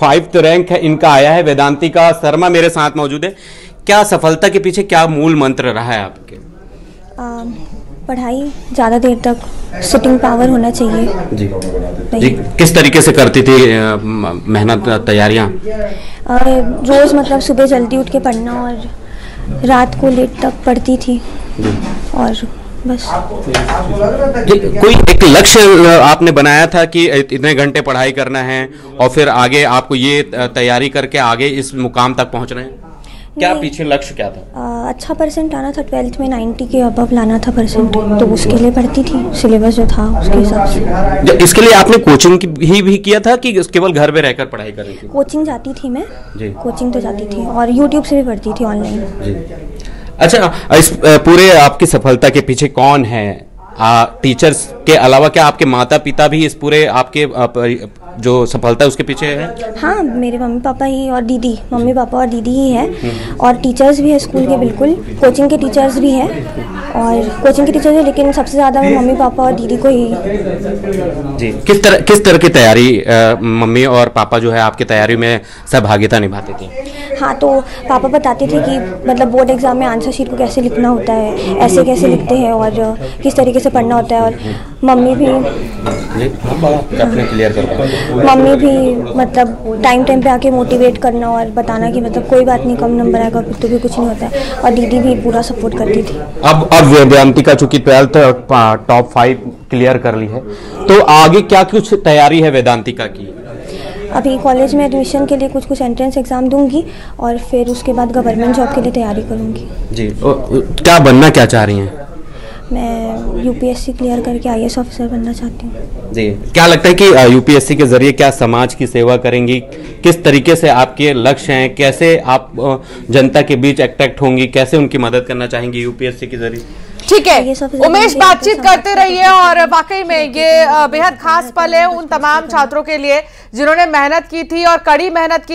फाइव रैंक है इनका आया है वेदांती का शर्मा मेरे साथ मौजूद है। क्या सफलता के पीछे क्या मूल मंत्र रहा है आपके? आ, पढ़ाई ज़्यादा देर तक सिटिंग पावर होना चाहिए। जी। जी किस तरीके से करती थी मेहनत तैयारियाँ? रोज़ मतलब सुबह जल्दी उठ के पढ़ना और रात को लेट तक पढ़ती थी। और बस। कोई एक लक्ष्य आपने बनाया था कि इतने घंटे पढ़ाई करना है और फिर आगे आपको ये तैयारी करके आगे इस मुकाम तक पहुँचना है? क्या पीछे लक्ष्य क्या था? आ, अच्छा परसेंट आना था ट्वेल्थ में 90 के अबव लाना था परसेंट। तो उसके लिए पढ़ती थी सिलेबस जो था उसके हिसाब से। इसके लिए आपने कोचिंग ही भी किया था कि केवल घर में रहकर पढ़ाई कर रही थी? कोचिंग जाती थी मैं। जी। कोचिंग तो जाती थी और यूट्यूब से भी पढ़ती थी ऑनलाइन अच्छा इस पूरे आपकी सफलता के पीछे कौन है? आ, टीचर्स के अलावा क्या आपके माता पिता भी इस पूरे आपके जो सफलता है उसके पीछे है? हाँ मेरे मम्मी पापा ही और दीदी मम्मी पापा और दीदी ही है। और टीचर्स भी है स्कूल के बिल्कुल। कोचिंग के टीचर्स भी हैं। और कोचिंग के टीचर्स है लेकिन सबसे ज़्यादा मैं मम्मी पापा और दीदी को ही जी। किस तरह किस तरह की तैयारी मम्मी और पापा जो है आपकी तैयारी में सहभागिता निभाते थे? हाँ तो पापा बताते थे कि मतलब बोर्ड एग्ज़ाम में आंसर शीट को कैसे लिखना होता है ऐसे कैसे लिखते हैं और किस तरीके से पढ़ना होता है। और मम्मी भी क्लियर कर। मम्मी भी मतलब टाइम टाइम पे आके मोटिवेट करना और बताना कि मतलब कोई बात नहीं कम नंबर आएगा तो भी कुछ नहीं होता है। और दीदी भी पूरा सपोर्ट करती थी। अब अब वेदांती का चूँकि ट्वेल्थ टॉप फाइव क्लियर कर ली है। तो आगे क्या कुछ तैयारी है वेदांतिका की अभी कॉलेज में एडमिशन के लिए कुछ कुछ एंट्रेंस एग्ज़ाम दूँगी और फिर उसके बाद गवर्नमेंट जॉब के लिए तैयारी करूँगी। जी ओ, ओ, क्या बनना क्या चाह रही हैं? मैं यूपीएससी क्लियर करके आईएएस ऑफिसर बनना चाहती हूँ। जी। क्या लगता है कि यूपीएससी के ज़रिए क्या समाज की सेवा करेंगी? किस तरीके से आपके लक्ष्य हैं? कैसे आप जनता के बीच अट्रैक्ट होंगी? कैसे उनकी मदद करना चाहेंगी यूपीएससी के ज़रिए? ठीक है। उमेश बातचीत करते रहिए और वाकई में ये बेहद खास पल है उन तमाम छात्रों के लिए जिन्होंने मेहनत की थी और कड़ी मेहनत की